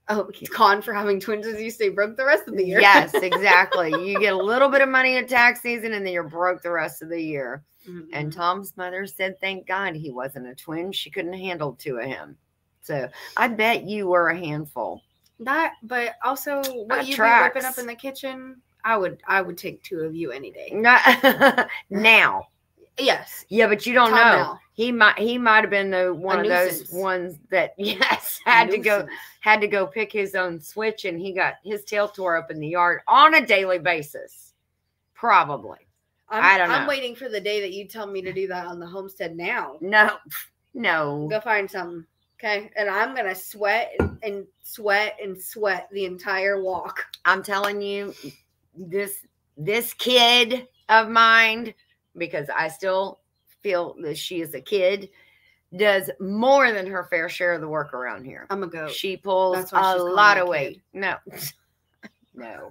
Oh, con for having twins as you stay broke the rest of the year. yes, exactly. You get a little bit of money at tax season, and then you're broke the rest of the year. Mhm. And Tom's mother said, "Thank God he wasn't a twin. She couldn't handle two of him." So I bet you were a handful. that, but also what you whipping up in the kitchen, I would, I would take two of you any day. Not now. Yes. Yeah, but you don't Tom know. now. He might he might have been the one of those ones that yes had to go had to go pick his own switch and he got his tail tore up in the yard on a daily basis. Probably. I'm, I don't I'm waiting for the day that you tell me to do that on the homestead now. No. No. Go find something. Okay. And I'm going to sweat and, and sweat and sweat the entire walk. I'm telling you, this this kid of mine, because I still feel that she is a kid, does more than her fair share of the work around here. I'm a goat. She pulls a lot a of weight. No. No.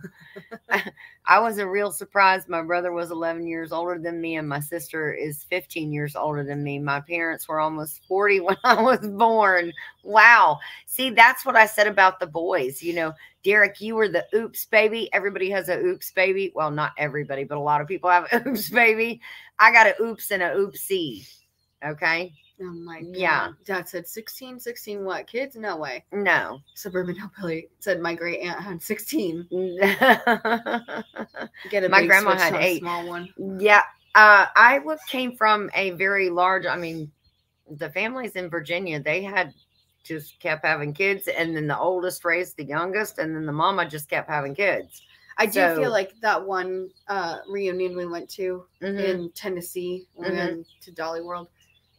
I was a real surprise. My brother was 11 years older than me, and my sister is 15 years older than me. My parents were almost 40 when I was born. Wow. See, that's what I said about the boys. You know, Derek, you were the oops baby. Everybody has a oops baby. Well, not everybody, but a lot of people have oops baby. I got a oops and a oopsie. Okay. Oh my god. Yeah. Dad said 16, 16 what? Kids? No way. No. Suburban Hillbilly said my great aunt had 16. Get a My big grandma had eight. small one. Uh, I was, came from a very large, I mean, the families in Virginia, they had just kept having kids. And then the oldest raised the youngest. And then the mama just kept having kids. I do So- feel like that one uh, reunion we went to Mhm. in Tennessee we Mhm. went to Dollywood,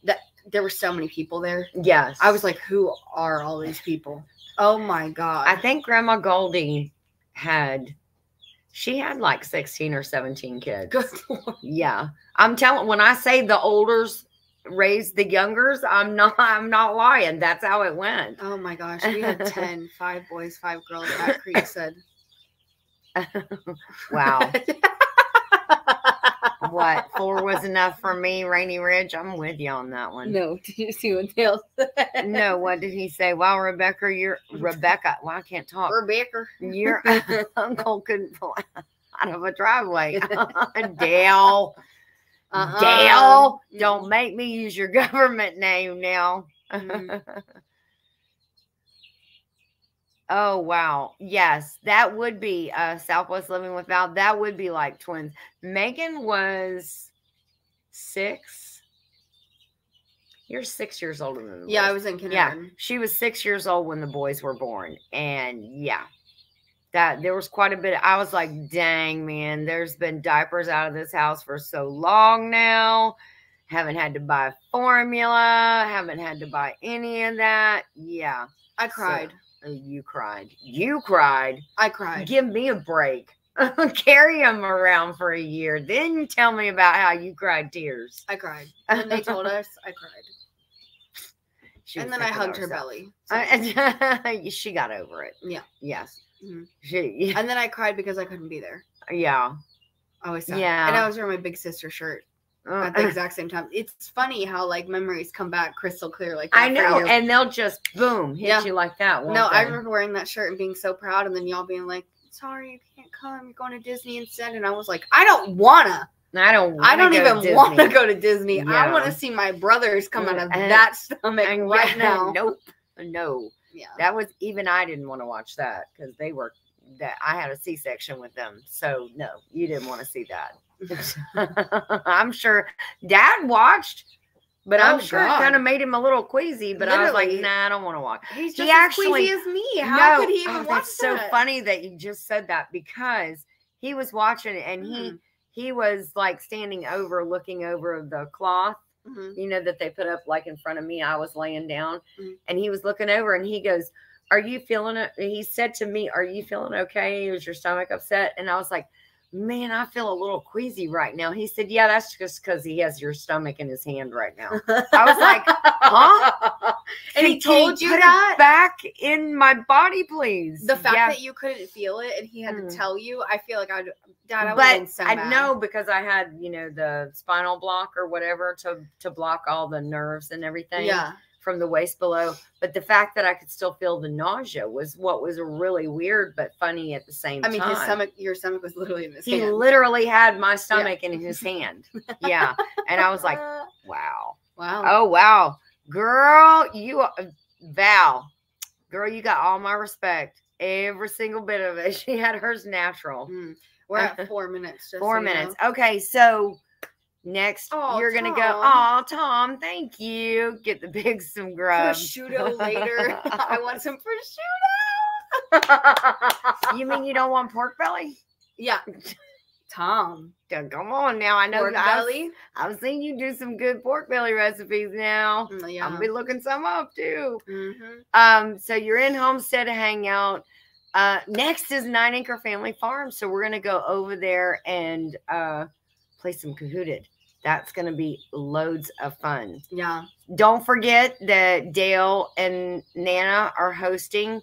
that there were so many people there. Yes. I was like, who are all these people? Oh my god! I think Grandma Goldie had, she had like 16 or 17 kids. good lord. Yeah. I'm telling when I say the olders raised the youngers, I'm not I'm not lying. That's how it went. Oh my gosh, we had 10, five boys, five girls. That Creek said. Wow. What? Four was enough for me, Rainy Ridge. I'm with you on that one. no, did you see what Dale said? No, what did he say? Wow, Rebecca, you're Rebecca. Well, I can't talk. Rebecca. Your uncle couldn't pull out of a driveway. Dale. Uh-uh. Dale. Don't make me use your government name now. Mm. Oh wow. Yes, that would be uh Southwest Living Without. That would be like twins. Megan was six. You're six years older than the Yeah, I was in kindergarten. Yeah, she was six years old when the boys were born. And yeah, that there was quite a bit. I was like, dang, man, there's been diapers out of this house for so long now. Haven't had to buy formula, haven't had to buy any of that. Yeah. I cried. So, you cried. You cried. I cried. Give me a break. Carry them around for a year. Then you tell me about how you cried tears. I cried. When they told us, I cried. She and then I hugged her herself. belly. so- I- she got over it. Yeah. Yes. Mhm. She. and then I cried because I couldn't be there. Yeah. I was sad. Yeah. And I was wearing my big sister shirt. Uh, at the exact same time. It's funny how like memories come back crystal clear like I know, and they'll just boom hit Yeah. you like that. no, I remember wearing that shirt and being so proud, and then y'all being like, "Sorry, you can't come. You're going to Disney instead." And I was like, "I don't wanna. I don't. I don't even want to go to Disney. I want to see my brothers come out of Uh, that stomach And right yeah, now." Nope. No. Yeah. That was even I didn't want to watch that because they were that I had a C section with them. So no, you didn't want to see that. I'm sure Dad watched, but I'm Oh, sure it kind of made him a little queasy. But I was like, Literally. nah, I don't want to watch. He's He just actually- queasy as me. How No, could he even oh, watch that's so funny that you just said that because he was watching it and he Mhm, he was like standing over looking over the cloth mhm. you know that they put up like in front of me i was laying down Mhm. and he was looking over and he goes are you feeling it he said to me are you feeling okay is your stomach upset and i was like man i feel a little queasy right now he said yeah that's just because he has your stomach in his hand right now I was like, huh? And he you told you put it that? back in my body please the fact Yeah. that you couldn't feel it and he had Mm. to tell you, I feel like I'd, Dad, I would have been so I know because I had, you know, the spinal block or whatever to to block all the nerves and everything Yeah. From the waist below. But the fact that I could still feel the nausea was what was really weird but funny at the same time. I mean, time. his stomach, your stomach was literally in his He hand. literally had my stomach in his hand. Yeah, and I was like, wow. wow. Oh wow, girl, you are- Val, girl, you got all my respect. Every single bit of it. She had hers natural. Mm. We're at four minutes. Just Four so you know. minutes. Okay, so next Aw, you're gonna go. Tom. Oh, Tom, thank you. Get the big some grub. Prosciutto later. I want some prosciutto. you mean you don't want pork belly? Yeah. Tom. Come on now. I know Pork I've, belly. I've seen you do some good pork belly recipes now. Mm, Yeah. gonna be looking some up too. Mhm. Um, so you're in Homestead Hangout. Uh, next is Nine Acre Family Farm. So we're gonna go over there and uh, play some Kahooted. That's gonna be loads of fun. Yeah. Don't forget that Dale and Nana are hosting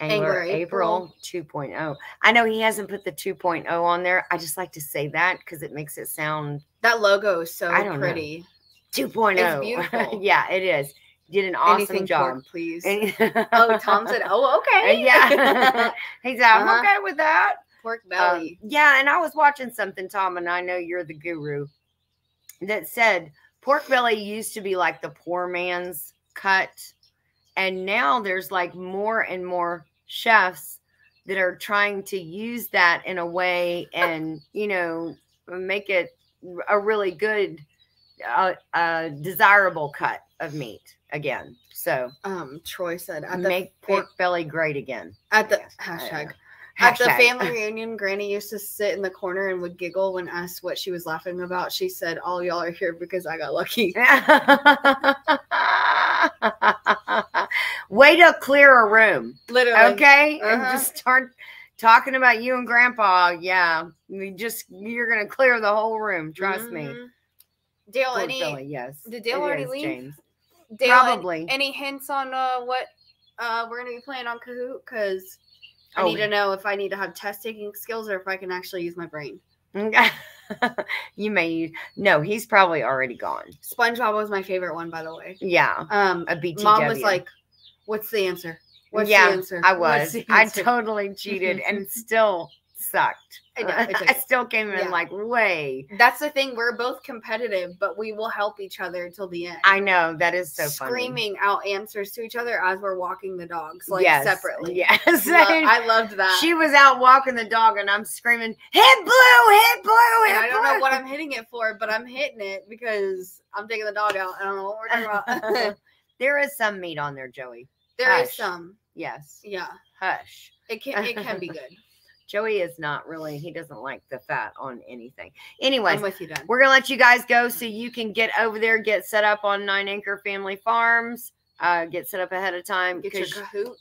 Angler, Angler April, 2.0. I know he hasn't put the 2.0 on there. I just like to say that because it makes it sound That logo is so I don't know. pretty. 2.0. beautiful. yeah, it is. Did an awesome Anything job. pork, please. And- oh, Tom said, "Oh, okay." yeah. he said, I'm Uh-huh. okay with that. pork Um, belly. yeah, and I was watching something, Tom, and I know you're the guru that said pork belly used to be like the poor man's cut, and now there's like more and more chefs that are trying to use that in a way and you know make it a really good, uh, uh, desirable cut of meat again. So um, Troy said at the make pork belly great again. at the Yes, Hashtag at the family reunion. Granny used to sit in the corner and would giggle when asked what she was laughing about. She said, "All y'all are here because I got lucky." Way to clear a room. Literally. Okay. And Uh-huh. just start talking about you and grandpa. Yeah. You just you're gonna clear the whole room. Trust me. Mhm. Dale, Poor any Billy, yes. did Dale already is, leave? James. Dale, Probably. any hints on uh, what uh, we're gonna be playing on Kahoot? Because I Oh, need to know if I need to have test taking skills or if I can actually use my brain. you may no, he's probably already gone. SpongeBob was my favorite one, by the way. Yeah. Um, A BTW. mom was like, "What's the answer? What's yeah, the answer?" I was. I totally cheated and still sucked. I know, I still came in Yeah. like way. That's the thing. We're both competitive, but we will help each other until the end. I know that is so funny. Screaming out answers to each other as we're walking the dogs, like yes, separately. Yes, Lo- I loved that. she was out walking the dog, and I'm screaming, "Hit blue! Hit blue! Hit and I don't know what I'm hitting it for, but I'm hitting it because I'm taking the dog out. I don't know what we're talking about. there is some meat on there, Joey. there is Hush. some. Yes, Yeah. hush. It can it can be good. Joey is not really. He doesn't like the fat on anything. I'm with you, we're gonna let you guys go so you can get over there, get set up on Nine Acre Family Farms. Uh, get set up ahead of time because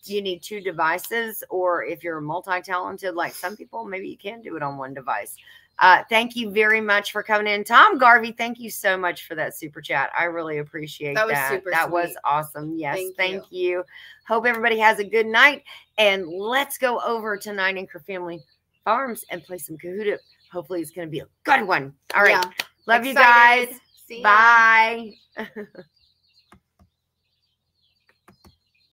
you need two devices, or if you're multi-talented like some people, maybe you can do it on one device. Uh, thank you very much for coming in, Tom Garvey. Thank you so much for that super chat. I really appreciate that. That was super that was awesome. Yes, Thank thank, you. Hope everybody has a good night, and let's go over to Nine Acre Family Farms and play some Kahoot. Hopefully, it's going to be a good one. All right, Yeah. Love Excited. you guys. Bye.